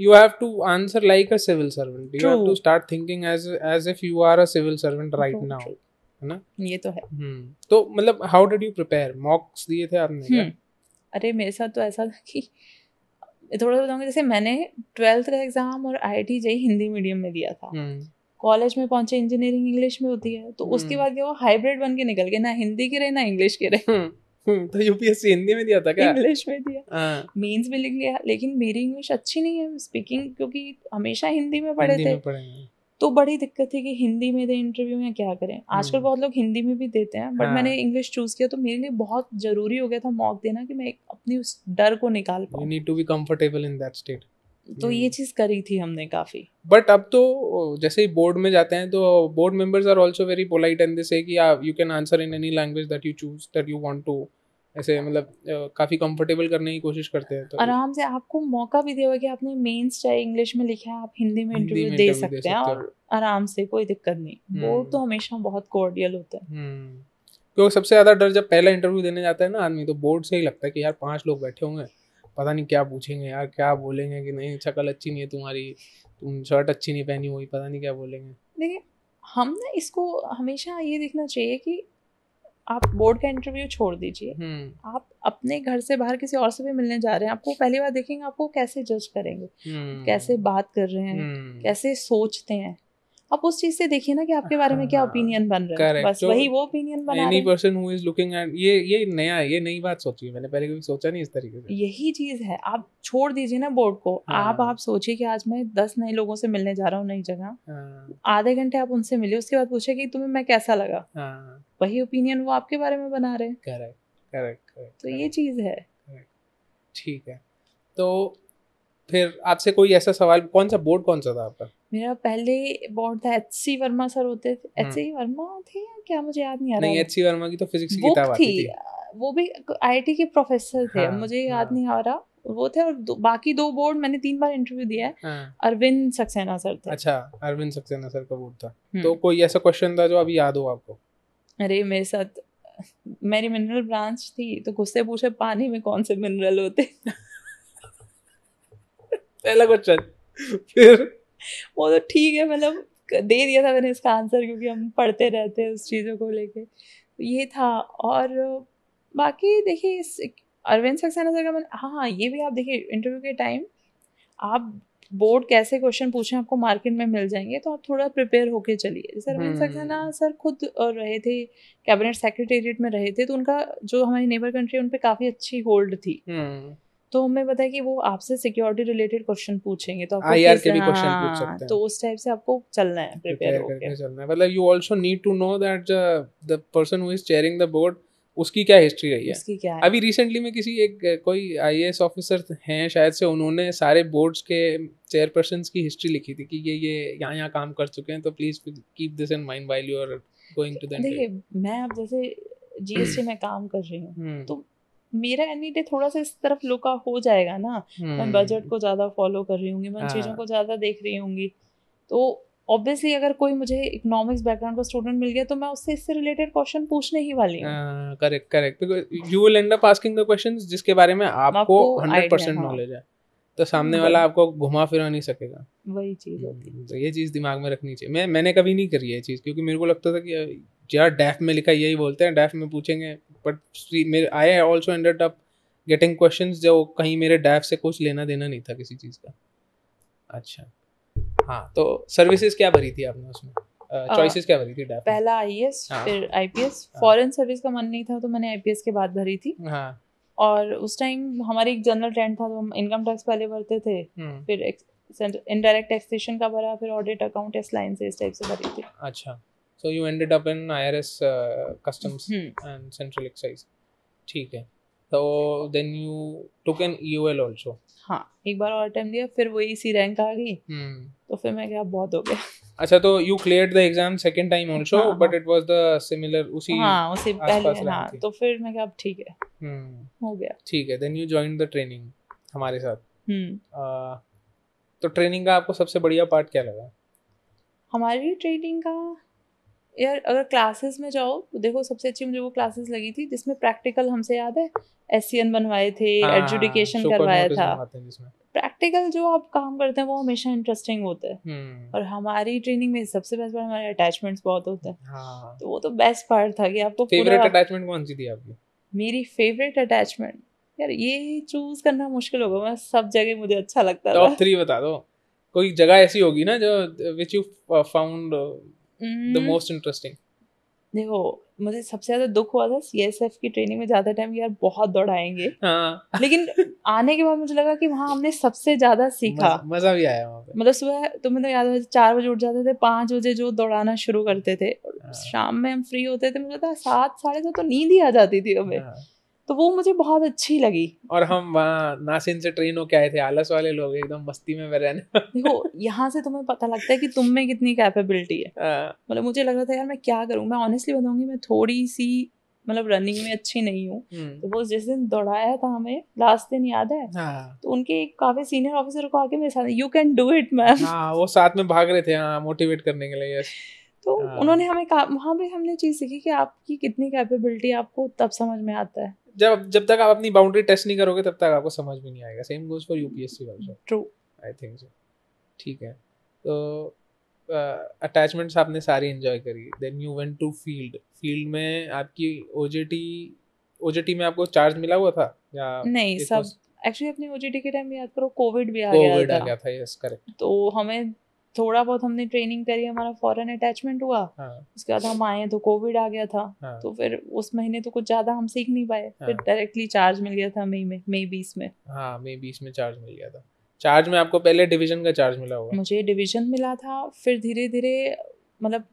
You have to answer like a civil servant. You have True. to start thinking as as if you are a civil servant right True, now. है ना? ये तो है। हम्म। तो मतलब how did you prepare mocks दिए थे आपने हम्म, अरे मेरे साथ तो ऐसा था कि थोड़ा बताऊँगी जैसे मैंने ट्वेल्थ का एग्ज़ाम और आई आई हिंदी मीडियम में दिया था। हम्म। कॉलेज में पहुँचे इंजीनियरिंग इंग्लिश में होती है तो उसके हम्म। बाद क्या वो हाइब्रिड बन के निकल गए ना हिंदी के रहे ना इंग्लिश के रहे। हम्म, हम्म, तो यूपीएससी हिंदी में दिया था क्या? इंग्लिश में दिया। मेंस मीन्स भी लिख लिया लेकिन मेरी इंग्लिश अच्छी नहीं है स्पीकिंग क्योंकि हमेशा हिंदी में पढ़े थे। तो बड़ी दिक्कत थी कि हिंदी में दे इंटरव्यू में क्या करें आजकल हम्म। बहुत लोग हिंदी में भी देते हैं बट हाँ। मैंने इंग्लिश चूज़ किया तो मेरे लिए बहुत ज़रूरी हो गया था मॉक देना कि मैं अपनी उस डर को निकाल पाऊँ need to be comfortable in that state तो ये हम्म। चीज़ करी थी हमने काफ़ी बट अब तो जैसे ही बोर्ड में जाते हैं तो board members are also very polite and they say कि you can answer in any language that you choose that you want to ऐसे मतलब काफ़ी कंफर्टेबल करने की कोशिश करते हैं तो आराम से आपको मौका भी दिया हुआ कि आपने मेन्स चाहे इंग्लिश में लिखा है आप हिंदी में इंटरव्यू दे दे सकते हैं और आराम से कोई दिक्कत नहीं। बोर्ड हम्म। तो हमेशा बहुत कोर्डियल होता है। हम्म। क्योंकि सबसे ज़्यादा डर जब पहला इंटरव्यू देने जाता है ना आदमी तो बोर्ड से ही लगता है कि यार पाँच लोग बैठे होंगे पता नहीं क्या पूछेंगे यार क्या बोलेंगे कि नहीं शक्ल अच्छी नहीं है तुम्हारी तुम शर्ट अच्छी नहीं पहनी हुई पता नहीं क्या बोलेंगे। देखिए हम ना इसको हमेशा ये देखना चाहिए कि आप बोर्ड का इंटरव्यू छोड़ दीजिए। हम्म। आप अपने घर से बाहर किसी और से भी मिलने जा रहे हैं आपको पहली बार देखेंगे आपको कैसे जज करेंगे? हम्म। कैसे बात कर रहे हैं? हम्म, कैसे सोचते हैं? आप उस चीज़ से देखिए ना कि आपके बारे में क्या हाँ, ओपिनियन बन रहा है। बस वही वो ओपिनियन बना रहे any person who is looking at ये ये नया है ये नई बात सोची है मैंने पहले कभी सोचा नहीं इस तरीके से। यही चीज़ है आप छोड़ दीजिए ना बोर्ड को। आप हाँ। आप सोचिए कि आज मैं दस नए लोगों से मिलने जा रहा हूँ नई जगह। हाँ। आधे घंटे आप उनसे मिले उसके बाद पूछे कि तुम्हें मैं कैसा लगा? हाँ। वही ओपिनियन वो आपके बारे में बना रहे हैं। करेक्ट करेक्ट तो ये चीज़ है। ठीक है। तो फिर आपसे कोई ऐसा सवाल कौन सा बोर्ड कौन सा था आपका? मेरा पहले बोर्ड था एच सी वर्मा सर होते थे। एच। सी वर्मा थे या क्या? मुझे याद नहीं आ रहा नहीं एच सी वर्मा की तो फिजिक्स की किताब आती थी। वो भी आईआईटी के प्रोफेसर थे। हाँ, मुझे याद हाँ। नहीं आ रहा। वो थे और दो, बाकी दो बोर्ड मैंने तीन बार इंटरव्यू दिया है। हाँ। अरविंद सक्सेना सर थे। अच्छा अरविंद सक्सेना सर का बोर्ड था। हम्म। तो कोई ऐसा क्वेश्चन था जो अभी याद हो आपको? अरे मेरे साथ मेरी मिनरल ब्रांच थी तो गुस्से पूछे पानी में कौन से मिनरल होते? पहला क्वेश्चन फिर? वो तो ठीक है मतलब दे दिया था मैंने इसका आंसर क्योंकि हम पढ़ते रहते हैं उस चीज़ों को लेके। तो ये था और बाकी देखिए अरविंद सक्सेना सर का मैंने हाँ हाँ ये भी आप देखिए इंटरव्यू के टाइम आप बोर्ड कैसे क्वेश्चन पूछें आपको मार्केट में मिल जाएँगे तो आप थोड़ा प्रिपेयर होके चलिए। जैसे अरविंद हम्म। सक्सेना सर खुद रहे थे कैबिनेट सेक्रेटेरिएट में रहे थे तो उनका जो हमारी नेबर कंट्री उन पर काफ़ी अच्छी होल्ड थी। हम्म। तो हमें पता है कि वो आपसे सिक्योरिटी रिलेटेड क्वेश्चन पूछेंगे तो किस- के भी हाँ, पूछ सकते हैं। तो उस टाइप से आपको चलना है प्रिपेयर होके। चलना है। मतलब you also need to know that the person who is chairing the board उसकी क्या हिस्ट्री रही है? उसकी क्या है? अभी रिसेंटली में किसी एक कोई आईएएस ऑफिसर हैं शायद से उन्होंने सारे बोर्ड्स के चेयरपर्सन की हिस्ट्री लिखी थी कि ये ये यहाँ यहाँ काम कर चुके हैं तो please keep this in mind while you are going to the देखिए मैं अब जैसे जीएसटी में काम कर रही हूँ हम्म, तो मेरा एनी डे थोड़ा सा इस तरफ़ लुका हो जाएगा ना। मैं बजट को ज़्यादा फॉलो कर रही हूँगी मैं चीज़ों हाँ। को ज़्यादा देख रही होंगी। तो ऑब्वियसली अगर कोई मुझे इकोनॉमिक्स बैकग्राउंड का स्टूडेंट मिल गया तो मैं उससे इससे रिलेटेड क्वेश्चन पूछने ही वाली हूँ। Correct correct because you will end up asking the questions जिसके बारे में आपको आपको 100% हाँ। नॉलेज है। तो सामने वाला आपको घुमा फिरा नहीं सकेगा। वही चीज़ होती है। हम्म, तो ये चीज़ दिमाग में रखनी चाहिए। मैं मैंने कभी नहीं करी है ये चीज़ क्योंकि मेरे को लगता था कि यार डैफ में लिखा यही बोलते हैं डैफ में पूछेंगे बट मेरे I also ended up getting questions जो कहीं मेरे डैफ से कुछ लेना देना नहीं था किसी चीज़ का। अच्छा। हाँ तो सर्विसेज़ क्या भरी थी आपने उसमें? चॉइसेस uh, क्या भरी थी डैफ पहला आईएएस हाँ। फिर आईपीएस। फॉरेन सर्विस का मन नहीं था तो मैंने आईपीएस के बाद भरी थी। हाँ। और उस टाइम हमारी एक जनरल ट्रेंड था तो हम इनकम टैक्स पहले भरते थे हम्म, फिर इनडायरेक्ट टैक्सेशन का भरा फिर ऑडिट अकाउंट इस लाइन से इस टाइप से भरी थी। अच्छा। So you ended up in IRS customs and central excise ठीक है। तो then you took an EOL also हाँ एक बार और टाइम दिया फिर वही सी रैंक आ गई। हम्म तो फिर मैं क्या बहुत हो गया। अच्छा तो you cleared the exam second time also but. It was the similar उसी हाँ उसे पहले हाँ तो फिर मैं क्या अब ठीक है। हम्म हो गया। ठीक है then you joined the training हमारे साथ। हम्म तो ट्रेनिंग का आपको सबसे बढ़िया पार्ट क्या लगा? हमारी ट्रेनिंग का यार अगर क्लासेस में जाओ तो देखो सबसे अच्छी मुझे वो क्लासेस लगी थी जिसमें प्रैक्टिकल हमसे याद है? एस बनवाए थे हाँ, एडजुडिकेशन करवाया था। हैं प्रैक्टिकल जो आप काम करते हैं वो हमेशा इंटरेस्टिंग होता है। हम्म। और हमारी ट्रेनिंग में सबसे बेस्ट पार्ट हमारे अटैचमेंट्स बहुत होते हैं। हाँ तो वो तो बेस्ट पार्ट था कि आपको फेवरेट अटैचमेंट कौन सी थी आपकी? मेरी फेवरेट अटैचमेंट यार ये चूज़ करना मुश्किल होगा मैं सब जगह मुझे अच्छा लगता था। टॉप थ्री बता दो। कोई जगह ऐसी होगी ना जो which you found the most interesting देखो मुझे सबसे ज़्यादा दुख हुआ था सीएसएफ की ट्रेनिंग में ज़्यादा टाइम यार बहुत दौड़ाएँगे। हाँ। लेकिन आने के बाद मुझे लगा कि वहाँ हमने सबसे ज़्यादा सीखा। मजा- मज़ा भी आया वहाँ पे। मतलब सुबह तो मतलब याद है चार बजे उठ जाते थे पाँच बजे जो दौड़ाना शुरू करते थे। हाँ। शाम में हम फ्री होते थे मुझे लगता सात साढ़े सात तो नींद ही आ जाती थी हमें। हाँ, तो वो मुझे बहुत अच्छी लगी। और हम वहाँ नासिन से ट्रेन होके आए थे आलस वाले लोग एकदम मस्ती में रहने देखो यहाँ से तुम्हें पता लगता है कि तुम में कितनी कैपेबिलिटी है। हाँ, मतलब मुझे लग रहा था यार मैं क्या करूँ? मैं ऑनेस्टली बताऊँगी मैं थोड़ी सी मतलब रनिंग में अच्छी नहीं हूँ। हम्म, तो वो जिस दिन दौड़ाया था हमें लास्ट दिन याद है? हाँ। तो उनके एक काफ़ी सीनियर ऑफिसर को आके मेरे साथ you can do it ma'am हाँ वो साथ में भाग रहे थे हाँ मोटिवेट करने के लिए यस तो हाँ। उन्होंने हमें कहा वहाँ पे हमने चीज़ सीखी कि आपकी कितनी कैपेबिलिटी आपको तब समझ में आता है। जब जब तक आप अपनी बाउंड्री टेस्ट नहीं करोगे तब तक आपको समझ भी नहीं आएगा। Same goes for UPSC also true I think so ठीक है। तो अटैचमेंट्स आपने सारी एंजॉय करी। Then you went to field field में आपकी ओजेटी ओजेटी में आपको चार्ज मिला हुआ था? या नहीं सब एक्चुअली अपनी ओजीटी के टाइम याद करो कोविड भी आ गया कोविड आ था। गया था यस करेक्ट तो हमें थोड़ा बहुत हमने ट्रेनिंग करी हमारा फॉरेन अटैचमेंट हुआ। हाँ। उसके बाद हम आए तो कोविड आ गया था। हाँ। तो फिर उस महीने तो कुछ ज़्यादा हम सीख नहीं पाए। फिर हाँ। डायरेक्टली चार्ज मिल गया था मई में मई बीस में। हाँ मे बीस में चार्ज मिल गया था। चार्ज में आपको पहले डिवीज़न का चार्ज मिला होगा। मुझे डिवीज़न मिला था फिर धीरे धीरे मतलब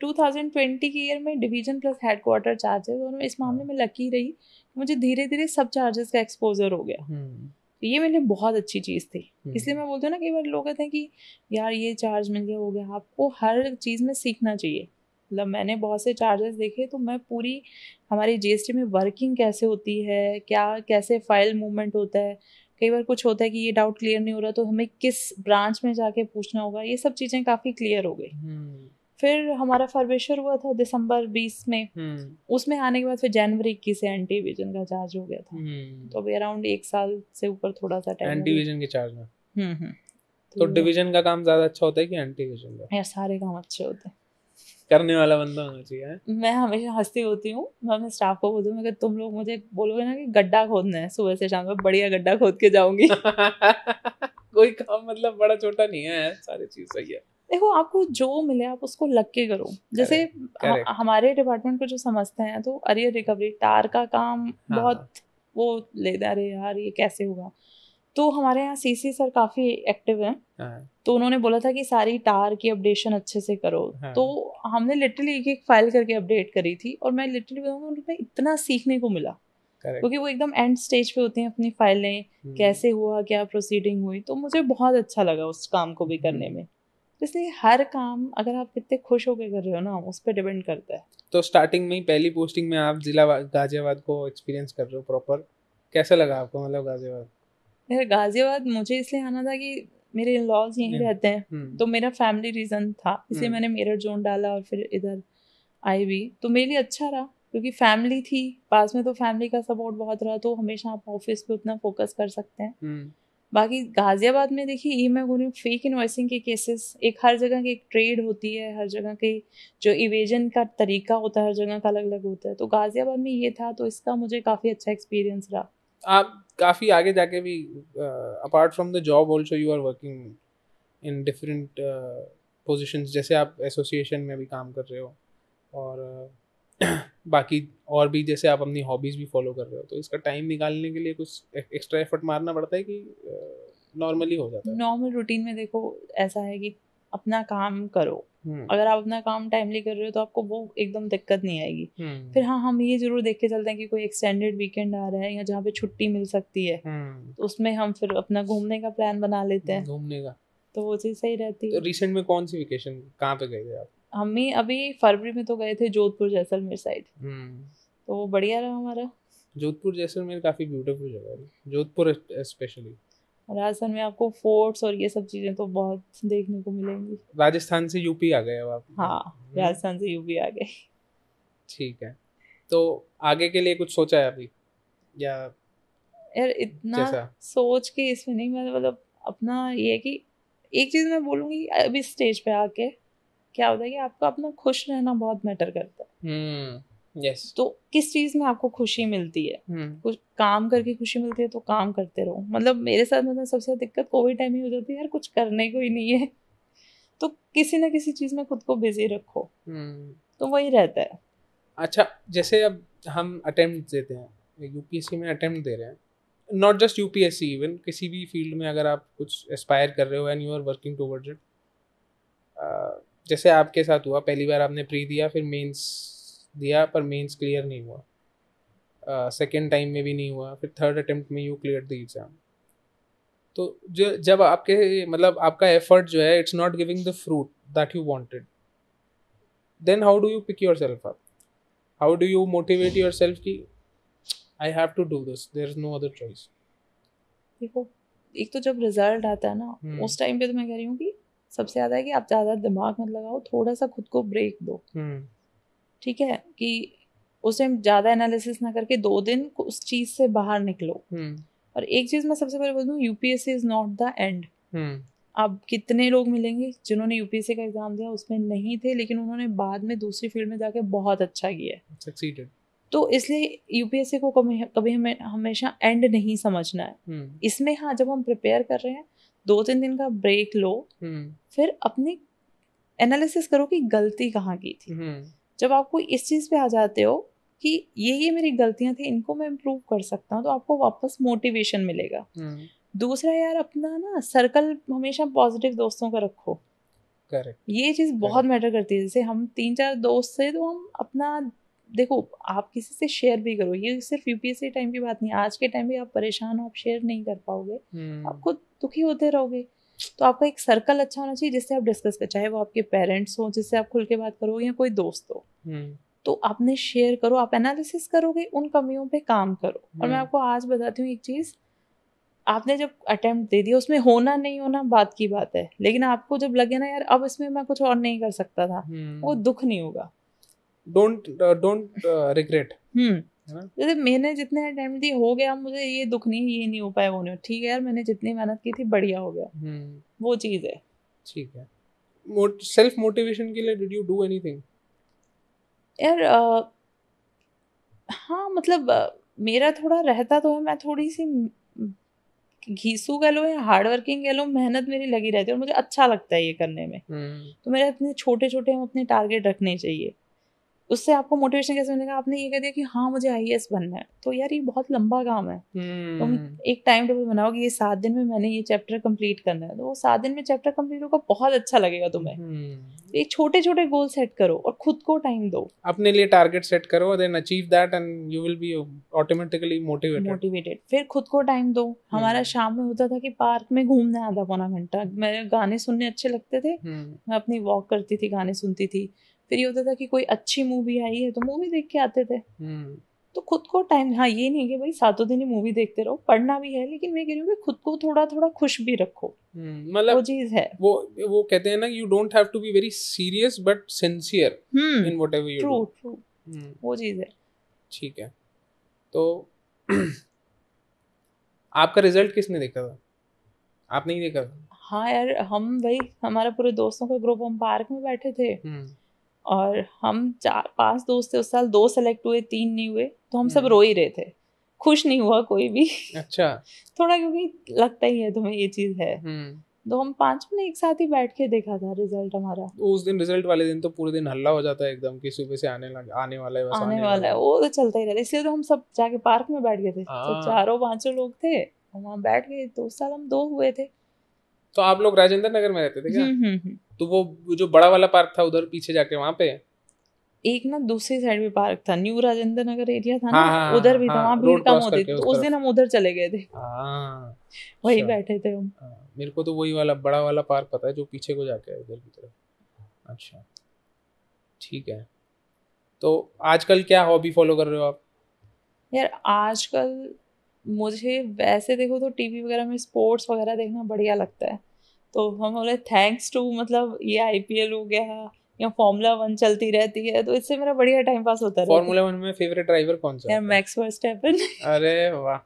2020 के ईयर में डिवीज़न प्लस हेडक्वार्टर चार्जेस और मैं इस मामले में लकी रही मुझे धीरे धीरे सब चार्जेस का एक्सपोजर हो गया। हम्म, ये मेरे लिए बहुत अच्छी चीज़ थी। हम्म, इसलिए मैं बोलती हूँ ना कई बार लोग कहते हैं कि यार ये चार्ज मिल गया हो गया। आपको हर चीज़ में सीखना चाहिए। मतलब मैंने बहुत से चार्जेस देखे तो मैं पूरी हमारी जीएसटी में वर्किंग कैसे होती है क्या कैसे फ़ाइल मूवमेंट होता है। कई बार कुछ होता है कि ये डाउट क्लियर नहीं हो रहा तो हमें किस ब्रांच में जाके पूछना होगा। ये सब चीज़ें काफ़ी क्लियर हो गई। हम्म, फिर हमारा फरवेशर हुआ था दिसंबर 20 में। हम्म, उसमें आने के बाद फिर जनवरी इक्कीस से एंटी विजन का चार्ज हो गया था। हम्म। तो अभी अराउंड एक साल से ऊपर थोड़ा सा टाइम एंटी डिवीज़न के चार्ज में। हम्म तो डिवीज़न का काम ज़्यादा अच्छा होता है कि एंटी डिवीज़न का? यार सारे काम अच्छे होते हैं। करने वाला बंदा होना चाहिए मैं हमेशा हंसती होती हूँ मैं अपने स्टाफ को बोलती हूँ तुम लोग मुझे बोलोगे ना कि गड्ढा खोदना है सुबह से शाम तक बढ़िया गड्ढा खोद के जाऊँगी। कोई काम मतलब बड़ा छोटा नहीं है सारी चीज़ सही है। देखो आपको जो मिले आप उसको लग के करो। जैसे ह- correct. हमारे डिपार्टमेंट को जो समझते हैं तो अरियर रिकवरी टार का काम हाँ, बहुत वो लेते हैं, अरे यार ये कैसे होगा? तो हमारे यहाँ सीसी सर काफ़ी एक्टिव हैं। हाँ, तो उन्होंने बोला था कि सारी टार की अपडेशन अच्छे से करो। हाँ। तो हमने लिटरली एक एक फ़ाइल करके अपडेट करी थी और मैं लिटरली बताऊँगा उनमें इतना सीखने को मिला। क्योंकि वो एकदम एंड स्टेज पे होती हैं अपनी फाइलें हम्म, कैसे हुआ क्या प्रोसीडिंग हुई तो मुझे बहुत अच्छा लगा उस काम को भी करने हम्म। में। इसलिए हर काम अगर आप कितने खुश होकर कर रहे हो ना उस पर डिपेंड करता है। तो स्टार्टिंग में ही पहली पोस्टिंग में आप जिला गाजियाबाद को एक्सपीरियंस कर रहे हो प्रॉपर कैसा लगा आपको मतलब गाजियाबाद? मेरे गाजियाबाद मुझे इसलिए आना था कि मेरे इन लॉज यहीं। रहते हैं हम्म, तो मेरा फैमिली रीज़न था। इसलिए हम्म। मैंने मेरठ जोन डाला और फिर इधर आई भी तो मेरे लिए अच्छा रहा क्योंकि फैमिली थी पास में तो फैमिली का सपोर्ट बहुत रहा तो हमेशा आप ऑफ़िस पे उतना फोकस कर सकते हैं। हम्म, बाकी गाजियाबाद में देखिए ये मैं बोल रही हूँ फेक इन्वॉइसिंग के केसेस एक हर जगह की एक ट्रेड होती है हर जगह के जो इवेजन का तरीका होता है हर जगह का अलग अलग होता है। तो गाजियाबाद में ये था तो इसका मुझे काफ़ी अच्छा एक्सपीरियंस रहा। आप काफ़ी आगे जाके भी apart from the job also you are working in different position जैसे आप एसोसिएशन में भी काम कर रहे हो और अ, बाकी और भी जैसे आप अपनी हॉबीज भी फॉलो कर रहे हो तो इसका टाइम निकालने के लिए कुछ एक्स्ट्रा एफर्ट मारना पड़ता है कि नॉर्मली हो जाता है? नॉर्मल रूटीन में देखो ऐसा है कि अपना काम करो। हम्म, अगर आप अपना काम टाइमली कर रहे हो तो आपको वो एकदम दिक्कत नहीं आएगी। हम्म, फिर हाँ हम ये ज़रूर देख के चलते हैं कि कोई एक्सटेंडेड वीकेंड आ रहा है या जहाँ पे छुट्टी मिल सकती है हम्म, तो उसमें हम फिर अपना घूमने का प्लान बना लेते हैं। घूमने का। तो वो चीज़ सही रहती है। तो रिसेंट में कौन सी वेकेशन कहाँ पे गए थे आप? हम ही अभी फरवरी में तो गए थे जोधपुर जैसलमेर साइड हम्म, तो वो बढ़िया रहा हमारा। जोधपुर जैसलमेर काफ़ी ब्यूटीफुल जगह है। जोधपुर स्पेशली राजस्थान में आपको फोर्ट्स और ये सब चीज़ें तो बहुत देखने को मिलेंगी। राजस्थान से यूपी आ गए अब आप। हाँ हम्म, राजस्थान से यूपी आ गए। ठीक है। तो आगे के लिए कुछ सोचा है अभी? या यार इतना जैसा? सोच के इसमें नहीं मैं मतलब अपना ये है कि एक चीज़ मैं बोलूँगी अभी स्टेज पे आके क्या होता है कि आपको अपना खुश रहना बहुत मैटर करता है। हम्म यस तो किस चीज़ में आपको खुशी मिलती है? हम्म। कुछ काम करके खुशी मिलती है तो काम करते रहो। मतलब मेरे साथ मतलब सबसे ज़्यादा दिक्कत कोविड टाइम ही हो जाती है यार कुछ करने को ही नहीं है। तो किसी ना किसी चीज़ में खुद को बिज़ी रखो। हम्म। तो वही रहता है। अच्छा जैसे अब हम अटेम्प्ट देते हैं यूपीएससी में अटेम्प्ट दे रहे हैं नॉट जस्ट यूपीएससी इवन किसी भी फ़ील्ड में अगर आप कुछ एस्पायर कर रहे हो and you are working towards it जैसे आपके साथ हुआ पहली बार आपने प्री दिया फिर मेंस दिया पर मेंस क्लियर नहीं हुआ। सेकेंड uh, टाइम में भी नहीं हुआ फिर थर्ड अटेम्प्ट में यू क्लियर द एग्ज़ाम तो जो जब आपके मतलब आपका एफर्ट जो है it's not giving the fruit that you wanted then how do you pick yourself up how do you motivate yourself की I have to do this there is no other choice देखो एक तो जब result आता है ना हम्म। उस time पे तो मैं कह रही हूँ कि सबसे ज़्यादा है कि आप ज़्यादा दिमाग मत लगाओ थोड़ा सा खुद को ब्रेक दो। हम्म। ठीक है? कि उस ज़्यादा एनालिसिस ना करके दो दिन उस चीज़ से बाहर निकलो। हम्म। और एक चीज़ मैं सबसे पहले बोल दूँ UPSC is not the end अब कितने लोग मिलेंगे जिन्होंने यूपीएससी का एग्ज़ाम दिया उसमें नहीं थे लेकिन उन्होंने बाद में दूसरी फ़ील्ड में जाके बहुत अच्छा किया। है सक्सीडेड तो इसलिए यूपीएससी को कभी कभी हमें हमेशा एंड नहीं समझना है। हम्म। इसमें हाँ जब हम प्रिपेयर कर रहे हैं दो तीन दिन का ब्रेक लो हम्म। फिर अपनी एनालिसिस करो कि गलती कहाँ की थी। हम्म। जब आपको इस चीज़ पे आ जाते हो कि ये ये मेरी गलतियाँ थी इनको मैं इम्प्रूव कर सकता हूँ तो आपको वापस मोटिवेशन मिलेगा। हम्म। दूसरा यार अपना ना सर्कल हमेशा पॉजिटिव दोस्तों का रखो। करेक्ट ये चीज़ बहुत मैटर करती है। जैसे हम तीन चार दोस्त से तो हम अपना देखो आप किसी से शेयर भी करो। ये सिर्फ़ यूपीएससी टाइम की बात नहीं आज के टाइम भी आप परेशान हो आप शेयर नहीं कर पाओगे। आप खुद दुखी होते रहोगे? तो आपका एक सर्कल अच्छा होना चाहिए जिससे आप डिस्कस कर चाहे वो आपके पेरेंट्स हो जिससे आप खुल के बात करो या कोई दोस्त हो। हम्म। तो आपने शेयर करो आप एनालिसिस करोगे उन कमियों पे काम करो। और मैं हम्म। आपको आज बताती हूँ एक चीज़ आपने जब अटेम्प्ट दे दिया उसमें होना नहीं होना बात की बात है। लेकिन आपको जब लगे ना यार अब इसमें मैं कुछ और नहीं कर सकता था वो हम्म दुख नहीं होगा। डोंट डोंट रिग्रेट हम्म? जैसे मैंने जितने अटेम्प्ट दिए हो गया मुझे ये दुख नहीं ये नहीं हो पाया वो नहीं ठीक है यार मैंने जितनी मेहनत की थी बढ़िया हो गया। हम्म। वो चीज़ है। ठीक है। सेल्फ मोटिवेशन के लिए डिड यू डू एनीथिंग यार अ, हाँ मतलब मेरा थोड़ा रहता तो है मैं थोड़ी सी घीसू कह लो या हार्ड वर्किंग कह लो मेहनत मेरी लगी रहती है और मुझे अच्छा लगता है ये करने में। हम्म। तो मेरे अपने छोटे छोटे हम अपने टारगेट रखने चाहिए। उससे आपको मोटिवेशन कैसे मिलेगा? आपने ये कह दिया कि हाँ मुझे आई बनना है। तो यार ये बहुत लंबा काम है। तुम हम्म। एक टाइम टेबल बनाओ कि ये सात दिन में मैंने ये चैप्टर कंप्लीट करना है। तो वो सात दिन में चैप्टर कंप्लीट होगा बहुत अच्छा लगेगा तुम्हें। हम्म। एक छोटे छोटे गोल सेट करो और खुद को टाइम दो। अपने लिए टारगेट सेट करो then achieve that and you will be automatically motivated motivated फिर खुद को टाइम दो। हमारा हम्म। शाम में होता था कि पार्क में घूमना आधा पौना घंटा। मेरे गाने सुनने अच्छे लगते थे। मैं अपनी वॉक करती थी गाने सुनती थी। फिर ये होता था कि कोई अच्छी मूवी आई है तो मूवी देख के आते थे। हम्म। तो खुद को टाइम हाँ ये नहीं कि भाई सातों दिन ही मूवी देखते रहो पढ़ना भी है लेकिन मैं कह रही हूँ कि खुद को थोड़ा थोड़ा खुश भी रखो। हम्म, वो मतलब चीज़ है। वो वो कहते हैं ना you don't have to be very serious but sincere in whatever you true true वो चीज़ है। ठीक है। तो आपका रिज़ल्ट किसने देखा था? आपने ही देखा था? हाँ यार हम भाई हमारा पूरे दोस्तों का ग्रुप हम पार्क में बैठे थे। हम्म। और हम चार पाँच दोस्त थे उस साल दो सेलेक्ट हुए तीन नहीं हुए तो हम सब हम्म। रो ही रहे थे। खुश नहीं हुआ कोई भी। अच्छा। थोड़ा क्योंकि लगता ही है तुम्हें ये चीज़ है। हम्म। तो हम पाँचों ने एक साथ ही बैठ के देखा था रिज़ल्ट हमारा। तो उस दिन रिज़ल्ट वाले दिन तो पूरे दिन हल्ला हो जाता है एकदम कि सुबह से आने लग आने वाला है बस आने आने वाला है। वो तो चलता ही रहता है। इसलिए तो हम सब जाके पार्क में बैठ गए थे। तो हाँ। चारों पाँचों लोग थे हम वहाँ बैठ गए। दो साल हम दो हुए थे। तो आप लोग राजेंद्र नगर में रहते थे क्या? हम्म। तो वो जो बड़ा वाला पार्क था उधर पीछे जाके वहाँ पे? एक ना दूसरी साइड भी पार्क था न्यू राजेंद्र नगर एरिया था हाँ, ना हाँ, उधर भी हाँ, था हाँ, वहाँ भीड़ कम होती थी उस तो उस दिन हम उधर चले गए थे। हाँ वही अच्छा। बैठे थे हम। हाँ, मेरे को तो वही वाला बड़ा वाला पार्क पता है जो पीछे को जाके है उधर की तरफ़। अच्छा। ठीक है। तो आजकल क्या हॉबी फॉलो कर रहे हो आप? यार आजकल मुझे वैसे देखो तो टीवी वगैरह में स्पोर्ट्स वगैरह देखना बढ़िया लगता है। तो हम बोले थैंक्स टू मतलब ये आईपीएल हो गया या फॉर्मूला वन चलती रहती है तो इससे मेरा बढ़िया टाइम पास होता है. फॉर्मूला वन में फेवरेट ड्राइवर कौन सा यार? मैक्स वर्स्टेपन अरे वाह।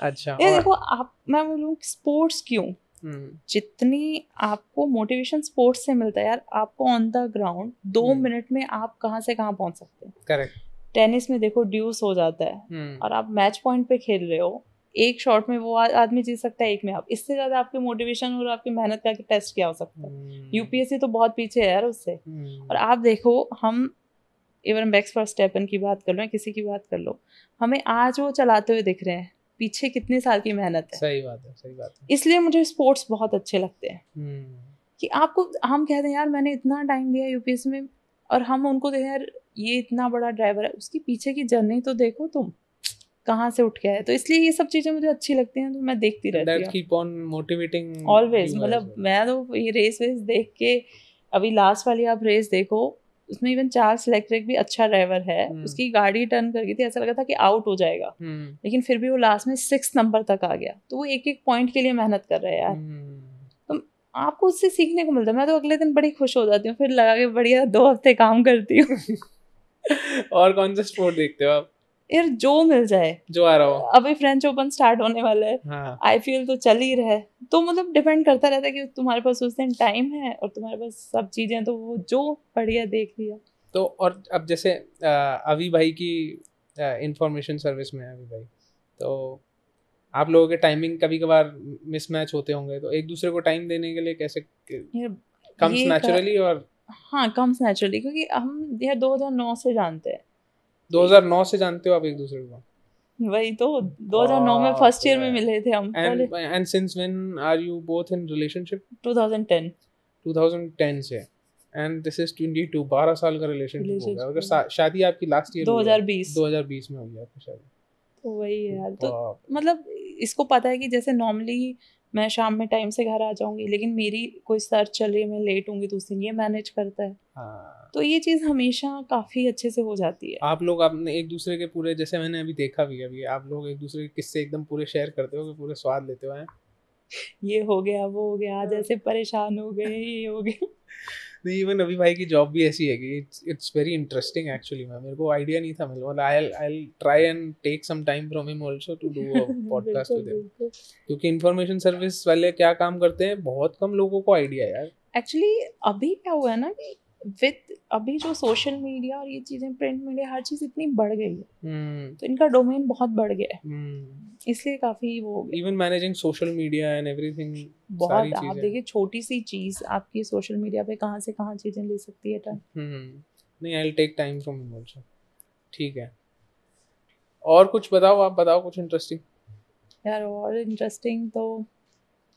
अच्छा ये देखो आप मैं बोलूँ स्पोर्ट्स क्यों? हम्म, जितनी आपको मोटिवेशन स्पोर्ट्स से मिलता है यार आपको ऑन द ग्राउंड दो हम्म। मिनट में आप कहाँ से कहाँ पहुँच सकते हैं। करेक्ट टेनिस में देखो ड्यूस हो जाता है। हम्म, और आप मैच पॉइंट पे खेल रहे हो एक शॉट में वो आदमी जीत सकता है एक में आप। इससे ज़्यादा आपकी मोटिवेशन और आपकी मेहनत का टेस्ट क्या हो सकता है? हम्म, यूपीएससी तो बहुत पीछे है यार उससे। हम्म, और आप देखो हम इवन बैक्स फॉर स्टेपन की बात कर लो या किसी की बात कर लो हमें आज वो चलाते हुए दिख रहे हैं। पीछे कितने साल की मेहनत है। सही बात है सही बात है। इसलिए मुझे स्पोर्ट्स बहुत अच्छे लगते हैं। हम्म, कि आपको हम कहते हैं यार मैंने इतना टाइम दिया यूपीएससी में और हम उनको देखें यार ये इतना बड़ा ड्राइवर है उसकी पीछे की जर्नी तो देखो तुम। कहाँ से उठ के आए तो इसलिए ये सब चीज़ें मुझे अच्छी लगती हैं तो मैं देखती रहती हूँ। मोटिवेटिंग ऑलवेज मतलब मैं तो ये रेस वेस देख के अभी लास्ट वाली आप रेस देखो उसमें इवन चार्ल्स इलेक्ट्रिक भी अच्छा ड्राइवर है। हम्म। उसकी गाड़ी टर्न कर गई थी ऐसा लगा था कि आउट हो जाएगा। हम्म लेकिन फिर भी वो लास्ट में सिक्स नंबर तक आ गया। तो वो एक एक पॉइंट के लिए मेहनत कर रहे हैं यार। हम्म। आपको उससे सीखने को मिलता है। मैं तो अगले दिन बड़ी खुश हो जाती हूँ फिर लगा के बढ़िया दो हफ़्ते काम करती हूँ। और कौन सा स्पोर्ट देखते हो आप? यार जो मिल जाए। जो आ रहा हो। अभी फ्रेंच ओपन स्टार्ट होने वाला है। हाँ। आईपीएल तो चल ही रहा है। तो मतलब डिपेंड करता रहता है कि तुम्हारे पास उस दिन टाइम है और तुम्हारे पास सब चीज़ें हैं, तो वो जो बढ़िया देख लिया। तो और अब जैसे अभी भाई की इंफॉर्मेशन सर्विस में है अभी भाई। तो आप लोगों के टाइमिंग कभी कभार मिसमैच होते होंगे तो एक दूसरे को टाइम देने के लिए कैसे कम्स नेचुरली और हाँ कम्स नेचुरली क्योंकि हम यार 2009 से जानते हैं। 2009 से जानते हो आप एक दूसरे को? वही तो 2009 में फ़र्स्ट ईयर में मिले थे हम पहले। And and since when are you both in relationship 2010 2010 से। एंड दिस इज़ 22 12 साल का रिलेशनशिप हो गया। अगर शादी आपकी लास्ट ईयर 2020 2020 में हुई आपकी शादी। तो वही है यार। तो मतलब इसको पता है कि जैसे नॉर्मली मैं शाम में टाइम से घर आ जाऊँगी लेकिन मेरी कोई सर्च चल रही है मैं लेट होंगी तो उस दिन ये मैनेज करता है। हाँ। तो ये चीज़ हमेशा काफ़ी अच्छे से हो जाती है। आप लोग आपने एक दूसरे के पूरे जैसे मैंने अभी देखा भी है अभी आप लोग एक दूसरे के किस्से एकदम पूरे शेयर करते हो कि पूरे स्वाद लेते हो हैं? ये हो गया वो हो गया आज ऐसे परेशान हो गए ये हो गया। नहीं इवन अभी भाई की जॉब भी ऐसी है कि it's it's very interesting actually मैं मेरे को आइडिया नहीं था मतलब I I try and take some time from him also to do a podcast with him क्योंकि इंफॉर्मेशन सर्विस वाले क्या काम करते हैं? बहुत कम लोगों को आइडिया यार। एक्चुअली अभी क्या हुआ है ना कि विद अभी जो सोशल मीडिया और ये चीज़ें प्रिंट मीडिया हर चीज़ इतनी बढ़ गई है। हम्म। तो इनका डोमेन बहुत बढ़ गया है। हम्म। इसलिए काफ़ी वो even managing social media and everything बहुत आप देखिए छोटी सी चीज़ आपकी सोशल मीडिया पे कहाँ से कहाँ चीज़ें ले सकती है टर्न हम्म। नहीं I take time from him also ठीक है। और कुछ बताओ आप बताओ कुछ इंटरेस्टिंग यार और इंटरेस्टिंग तो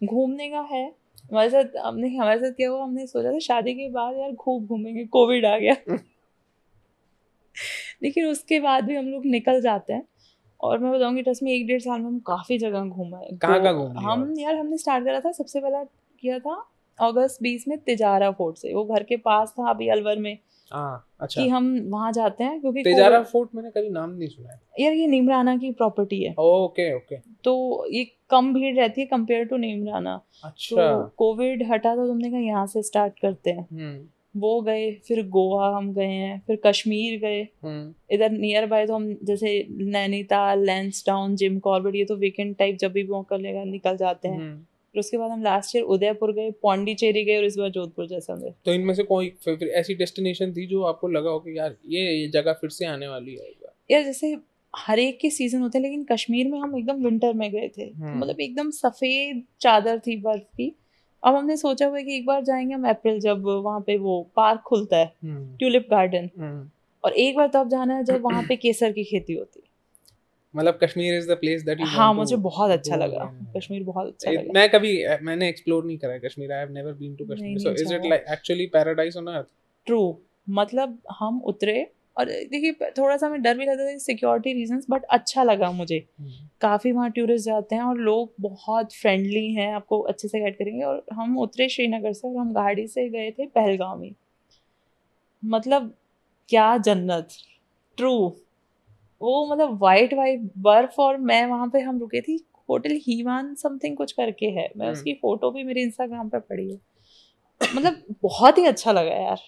घूमने का है। हमारे साथ हमने हमारे साथ क्या हुआ? हमने सोचा था शादी के बाद यार खूब घूमेंगे कोविड आ गया। लेकिन उसके बाद भी हम लोग निकल जाते हैं। और मैं बताऊँगी ट्रस्ट में एक डेढ़ साल में हम काफ़ी जगह घूमा है। कहाँ कहाँ घूम हम यार हमने स्टार्ट करा था सबसे पहला किया था अगस्त बीस में तिजारा फोर्ट से। वो घर के पास था अभी अलवर में। हाँ। अच्छा। कि हम वहाँ जाते हैं क्योंकि तेजारा फोर्ट मैंने कभी नाम नहीं सुना है। यार ये नीमराना की प्रॉपर्टी है। Okay okay. तो ये कम भीड़ रहती है कंपेयर टू नीमराना। अच्छा। तो कोविड हटा तो तुमने कहा यहाँ से स्टार्ट करते हैं। हम्म। वो गए फिर गोवा हम गए हैं फिर कश्मीर गए। हम्म। इधर नियर बाय तो हम जैसे नैनीताल लैंसडाउन जिम कॉर्बेट ये तो वीकेंड टाइप जब भी मौका लेगा निकल जाते हैं। हम्म। फिर उसके बाद हम लास्ट ईयर उदयपुर गए पौंडीचेरी गए और इस बार जोधपुर जैसलमेर तो इनमें से कोई ऐसी डेस्टिनेशन थी जो आपको लगा हो कि यार ये ये जगह फिर से आने वाली है यार जैसे हर एक के सीज़न होते हैं लेकिन कश्मीर में हम एकदम विंटर में गए थे। हम्म। मतलब एकदम सफ़ेद चादर थी बर्फ़ की। अब हमने सोचा हुआ है कि एक बार जाएँगे हम अप्रैल जब वहाँ पे वो पार्क खुलता है हम्म। ट्यूलिप गार्डन हम्म। और एक बार तब जाना है जब वहाँ पे केसर की खेती होती है। मतलब Kashmir is the place that you हाँ मुझे बहुत अच्छा लगा। कश्मीर बहुत अच्छा लगा। मैं कभी मैंने एक्सप्लोर नहीं करा Kashmir. I have never been to Kashmir. So is it like actually paradise on earth true मतलब हम उतरे और देखिए थोड़ा सा हमें डर भी लगता था सिक्योरिटी रीजंस बट अच्छा लगा मुझे। काफ़ी वहाँ टूरिस्ट जाते हैं और लोग बहुत फ्रेंडली हैं आपको अच्छे से गाइड करेंगे। और हम उतरे श्रीनगर से और हम गाड़ी से गए थे पहलगाम ही। मतलब क्या जन्नत। ट्रू वो मतलब वाइट वाइट बर्फ़ और मैं वहाँ पे हम रुके थी होटल हीवान समथिंग कुछ करके है। मैं हम्म। उसकी फ़ोटो भी मेरे इंस्टाग्राम पे पड़ी है। मतलब बहुत ही अच्छा लगा यार।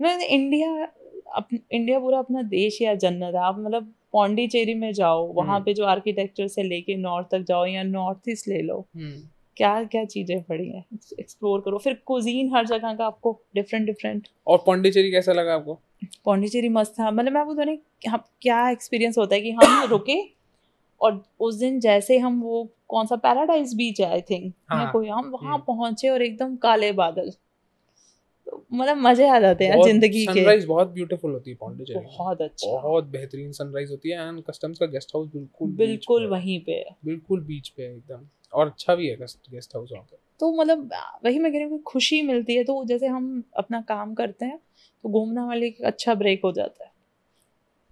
मैं इंडिया अप, इंडिया पूरा अपना देश या जन्नत है। आप मतलब पौंडीचेरी में जाओ वहाँ हम्म। पे जो आर्किटेक्चर से लेके नॉर्थ तक जाओ या नॉर्थ ईस्ट ले लो। हम्म। क्या क्या चीज़ें पड़ी हैं? एक्सप्लोर करो। फिर कुजीन हर जगह का आपको डिफरेंट डिफरेंट और पौंडीचेरी कैसा लगा आपको? पौंडीचेरी मस्त था। मतलब मैं आपको हम क्या एक्सपीरियंस होता है कि हम रुके और उस दिन जैसे हम वो कौन सा पैराडाइज बीच है आई थिंक हाँ, कोई हम वहाँ हम्म। पहुँचे और एकदम काले बादल। तो मतलब मज़े आ जाते हैं ज़िंदगी के। सनराइज बहुत ब्यूटीफुल होती है पौंडीचेरी। बहुत अच्छा। बहुत बेहतरीन सनराइज होती है एंड कस्टम्स का गेस्ट हाउस बिल्कुल बिल्कुल वहीं पे है। बिल्कुल बीच पे है एकदम। और अच्छा भी है गेस्ट हाउस वहाँ पे। तो मतलब वही मैं कह रही हूँ कि खुशी मिलती है तो जैसे हम अपना काम करते हैं तो घूमना वाले अच्छा ब्रेक हो जाता है।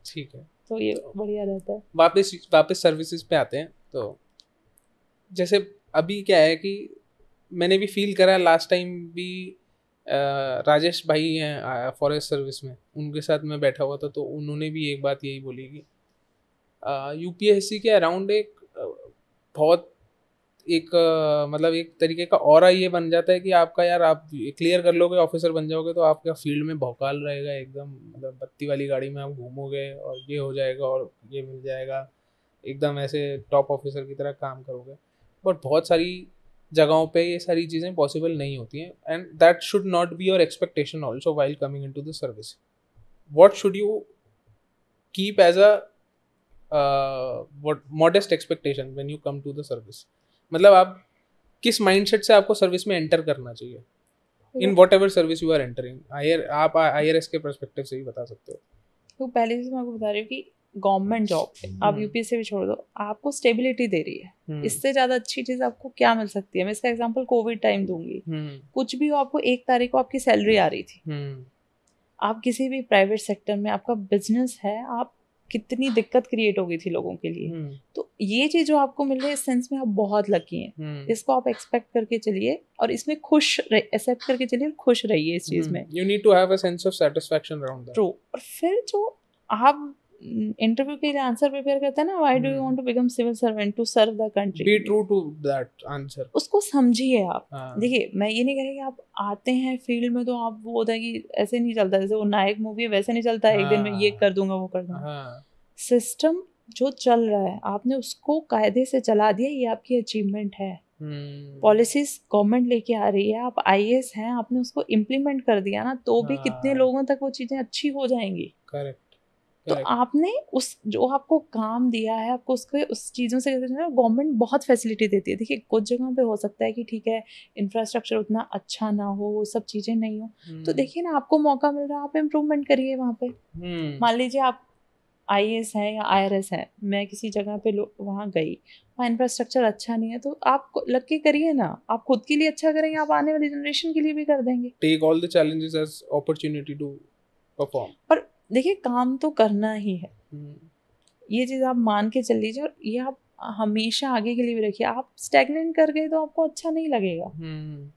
ठीक है। तो ये बढ़िया रहता है। वापस वापस सर्विसेज़ पे आते हैं तो जैसे अभी क्या है कि मैंने भी फील करा लास्ट टाइम भी अ, राजेश भाई हैं फॉरेस्ट सर्विस में उनके साथ मैं बैठा हुआ था तो उन्होंने भी एक बात यही बोली कि यूपीएससी के अराउंड एक बहुत एक मतलब एक तरीके का और ये बन जाता है कि आपका यार आप क्लियर कर लोगे ऑफिसर बन जाओगे तो आपका फ़ील्ड में भौकाल रहेगा एकदम। मतलब बत्ती वाली गाड़ी में आप घूमोगे और ये हो जाएगा और ये मिल जाएगा। एकदम ऐसे टॉप ऑफिसर की तरह काम करोगे। बट बहुत सारी जगहों पे ये सारी चीज़ें पॉसिबल नहीं होती हैं। And that should not be your expectation also while coming into the service what should you keep as a modest expectation when you come to the service मतलब आप किस माइंडसेट से आपको सर्विस में एंटर करना चाहिए? In whatever service you are entering I आप I के परस्पेक्टिव से ही बता सकते हो। तो पहले से मैं आपको बता रही हूँ कि गवर्नमेंट जॉब आप हम्म। यूपीएससी भी छोड़ दो आपको स्टेबिलिटी दे रही है। हम्म, इससे ज़्यादा अच्छी चीज़ आपको क्या मिल सकती है? मैं इसका एग्जांपल कोविड टाइम दूँगी। हम्म, कुछ भी हो आपको एक तारीख को आपकी सैलरी आ रही थी। हम्म, आप किसी भी प्राइवेट सेक्टर में आपका बिज़नेस है आप कितनी दिक्कत क्रिएट हो गई थी लोगों के लिए। हम्म, तो ये चीज़ जो आपको मिल रही है इस सेंस में आप बहुत लकी हैं। हम्म, इसको आप एक्सपेक्ट करके चलिए और इसमें खुश एक्सेप्ट करके चलिए और खुश रहिए इस चीज़ में। You need to have a sense of satisfaction around that true और फिर जो आप इंटरव्यू के लिए आंसर प्रिपेयर करते हैं ना why do you hmm. Want to become civil servant to serve the country be true to that answer उसको समझिए आप। हाँ। देखिए मैं ये नहीं कह रही कि आप आते हैं फ़ील्ड में तो आप वो होता है कि ऐसे नहीं चलता जैसे वो नायक मूवी है वैसे नहीं चलता है एक दिन में ये हाँ। कर दूँगा वो कर दूँगा। हाँ। सिस्टम जो चल रहा है आपने उसको कायदे से चला दिया ये आपकी अचीवमेंट है। हम्म, पॉलिसीज़ गवर्नमेंट लेके आ रही है आप आई हैं आपने उसको इम्प्लीमेंट कर दिया ना तो भी कितने हाँ। लोगों तक वो चीज़ें अच्छी हो जाएँगी। करेक्ट तो आपने उस जो आपको काम दिया है आपको उसके उस चीज़ों से गवर्नमेंट बहुत फैसिलिटी देती है। देखिए कुछ जगहों पे हो सकता है कि ठीक है इंफ्रास्ट्रक्चर उतना अच्छा ना हो वो सब चीज़ें नहीं हो। तो देखिए ना आपको मौका मिल रहा है आप इम्प्रूवमेंट करिए वहाँ पे। हम्म, मान लीजिए आप आई एस है या आई आर एस है मैं किसी जगह पे वहाँ गई वहाँ इंफ्रास्ट्रक्चर अच्छा नहीं है तो आप लग के करिए ना आप खुद के लिए अच्छा करेंगे आप आने वाली जनरेशन के लिए भी कर देंगे। Take all the challenges as opportunity to perform. पर देखिए काम तो करना ही है। हम्म, ये चीज़ आप मान के चल लीजिए और ये आप हमेशा आगे के लिए भी रखिए। आप स्टेगनेंट कर गए तो आपको अच्छा नहीं लगेगा। हम्म,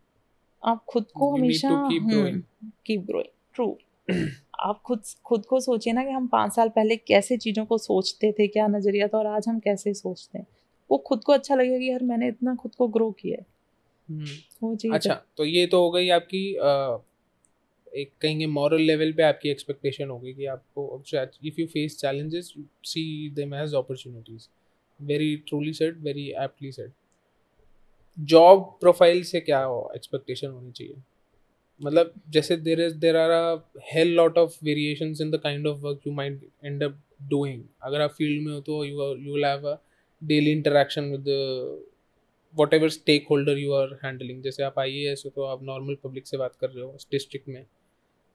आप खुद को हमेशा कीप ग्रोइंग ट्रू आप खुद खुद को सोचिए ना कि हम पाँच साल पहले कैसे चीज़ों को सोचते थे क्या नज़रिया था और आज हम कैसे सोचते हैं। वो खुद को अच्छा लगेगा कि यार मैंने इतना खुद को ग्रो किया है। हम्म। वो चीज़ अच्छा तो ये तो हो गई आपकी एक कहेंगे मॉरल लेवल पे आपकी एक्सपेक्टेशन होगी कि आपको if you face challenges see them as opportunities very truly said very aptly said job profile से क्या एक्सपेक्टेशन होनी चाहिए? मतलब जैसे there is there are hell lot of variation in the kind of work you might end up doing अगर आप field में हो तो you you will have a daily interaction with whatever stakeholder you are handling जैसे आप आई A S हो तो आप नॉर्मल पब्लिक से बात कर रहे हो डिस्ट्रिक्ट में.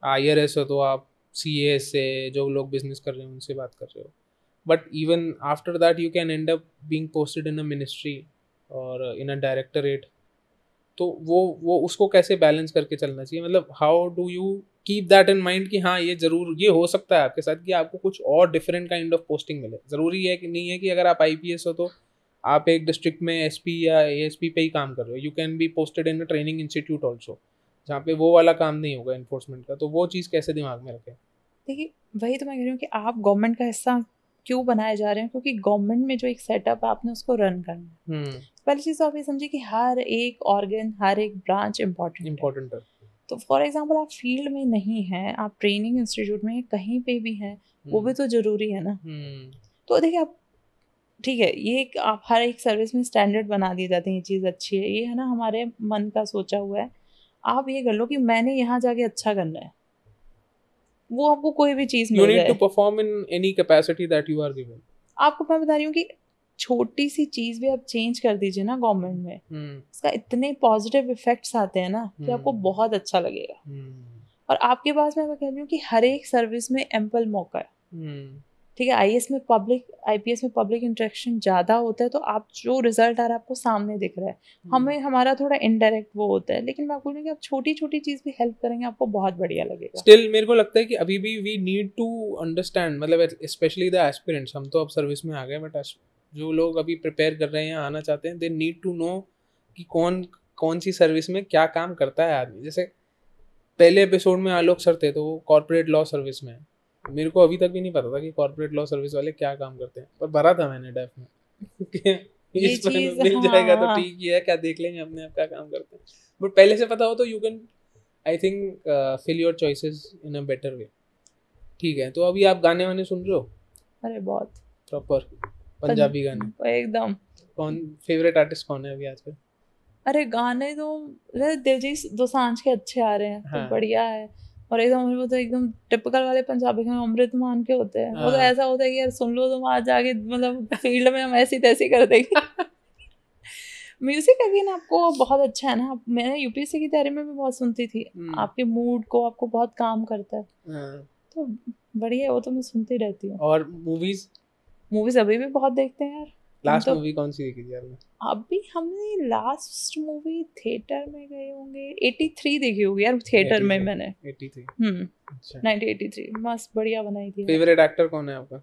आई आर एस हो तो आप सी एस से जो लोग बिज़नेस कर रहे हैं, उनसे बात कर रहे हो। But even after that you can end up being posted in a ministry or in a directorate तो वो वो उसको कैसे बैलेंस करके चलना चाहिए? मतलब how do you keep that in mind कि हाँ ये ज़रूर, ये हो सकता है आपके साथ कि आपको कुछ और डिफरेंट काइंड ऑफ़ पोस्टिंग मिले। ज़रूरी है कि नहीं है कि अगर आप आईपीएस हो तो आप एक डिस्ट्रिक्ट में एसपी या एएसपी पे ही काम कर रहे हो। You can be posted in a training institute also जहाँ पे वो वाला काम नहीं होगा इन्फोर्समेंट का तो वो चीज़ कैसे दिमाग में रखें? देखिए वही तो मैं कह रही हूँ कि आप गवर्नमेंट का हिस्सा क्यों बनाए जा रहे हैं? क्योंकि गवर्नमेंट में जो एक सेटअप है आपने उसको रन करना है। हम्म। पहली चीज़ तो आप ये समझिए कि हर एक ऑर्गन हर एक ब्रांच इंपॉर्टेंट इम्पोर्टेंट है। तो फॉर एग्ज़ाम्पल आप फ़ील्ड में नहीं हैं आप ट्रेनिंग इंस्टीट्यूट में कहीं पे भी हैं वो भी तो ज़रूरी है ना? हम्म। तो देखिए आप ठीक है ये एक आप हर एक सर्विस में स्टैंडर्ड बना दिए जाते हैं ये चीज़ अच्छी है। ये है ना हमारे मन का सोचा हुआ है आप ये कर लो कि मैंने यहाँ जाके अच्छा करना है। वो आपको कोई भी चीज़ मिल जाए। perform in any capacity that you are given आपको मैं बता रही हूँ कि छोटी सी चीज़ भी आप चेंज कर दीजिए ना गवर्नमेंट में। हम्म। इसका इतने पॉजिटिव इफेक्ट्स आते हैं ना कि आपको हम्म। बहुत अच्छा लगेगा। हम्म। और आपके पास मैं कह रही हूँ कि हर एक सर्विस में एम्पल मौका है। ठीक है आई में पब्लिक आईपीएस में पब्लिक इंटरेक्शन ज़्यादा होता है तो आप जो रिज़ल्ट आ रहा है आपको सामने दिख रहा है। हम्म। हमें हमारा थोड़ा इनडायरेक्ट वो होता है लेकिन मैं आपको बोलूँगी आप छोटी छोटी चीज़ भी हेल्प करेंगे आपको बहुत बढ़िया लगेगा। स्टिल मेरे को लगता है कि अभी भी वी नीड टू अंडरस्टैंड मतलब स्पेशली द एस्पिरेंट्स हम तो अब सर्विस में आ गए बट जो लोग अभी प्रिपेयर कर रहे हैं आना चाहते हैं दे नीड टू नो कि कौन कौन सी सर्विस में क्या काम करता है आदमी। जैसे पहले एपिसोड में आलोक सर थे तो वो कॉर्पोरेट लॉ सर्विस में है। मेरे को अभी तक भी नहीं पता था कि कॉर्पोरेट लॉ सर्विस वाले क्या काम करते हैं पर भरा था मैंने डेफ में। इस मिल जाएगा तो हाँ। ठीक ही है क्या देख लेंगे अपने आप क्या काम करते हैं। बट पहले से पता हो तो you can I think fill your choices in a better way ठीक है तो अभी आप गाने वाने सुन रहे हो? अरे बहुत। प्रॉपर पंजाबी गाने। एकदम। कौन फेवरेट आर्टिस्ट कौन है अभी आजकल? अरे गाने तो दिलजीत दोसांझ के अच्छे आ रहे हैं हाँ। तो बढ़िया है। और एकदम वो तो एकदम टिपिकल वाले पंजाबी में अमृत मान के होते हैं। वो तो हाँ। ऐसा होता है कि यार सुन लो तुम आज आगे मतलब फ़ील्ड में हम ऐसी तैसी कर देंगे। म्यूज़िक अगेन आपको बहुत अच्छा है ना। आप- मैं यूपीएससी की तैयारी में भी बहुत सुनती थी। हम्म, आपके मूड को आपको बहुत काम करता है। हाँ। तो बढ़िया वो तो मैं सुनती रहती हूँ। और मूवीज़ मूवीज़ अभी भी बहुत देखते हैं यार। लास्ट तो- मूवी कौन सी देखी थी आपने अभी हमने लास्ट मूवी थिएटर में गए होंगे 83 देखी होगी यार थिएटर में मैंने। 83 हम्म अच्छा। 1983 मस्त बढ़िया बनाई थी। फेवरेट एक्टर कौन है आपका?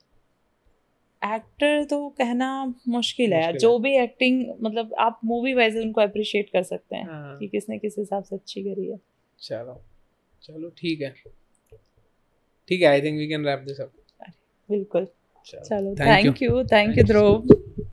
एक्टर तो कहना मुश्किल है जो भी एक्टिंग मतलब आप मूवी वाइज उनको अप्रिशिएट कर सकते हैं हाँ, कि किसने किस हिसाब से अच्छी करी है। चलो चलो ठीक है। ठीक है I think we can wrap this up बिल्कुल। चलो. Thank you thank you Dhruv.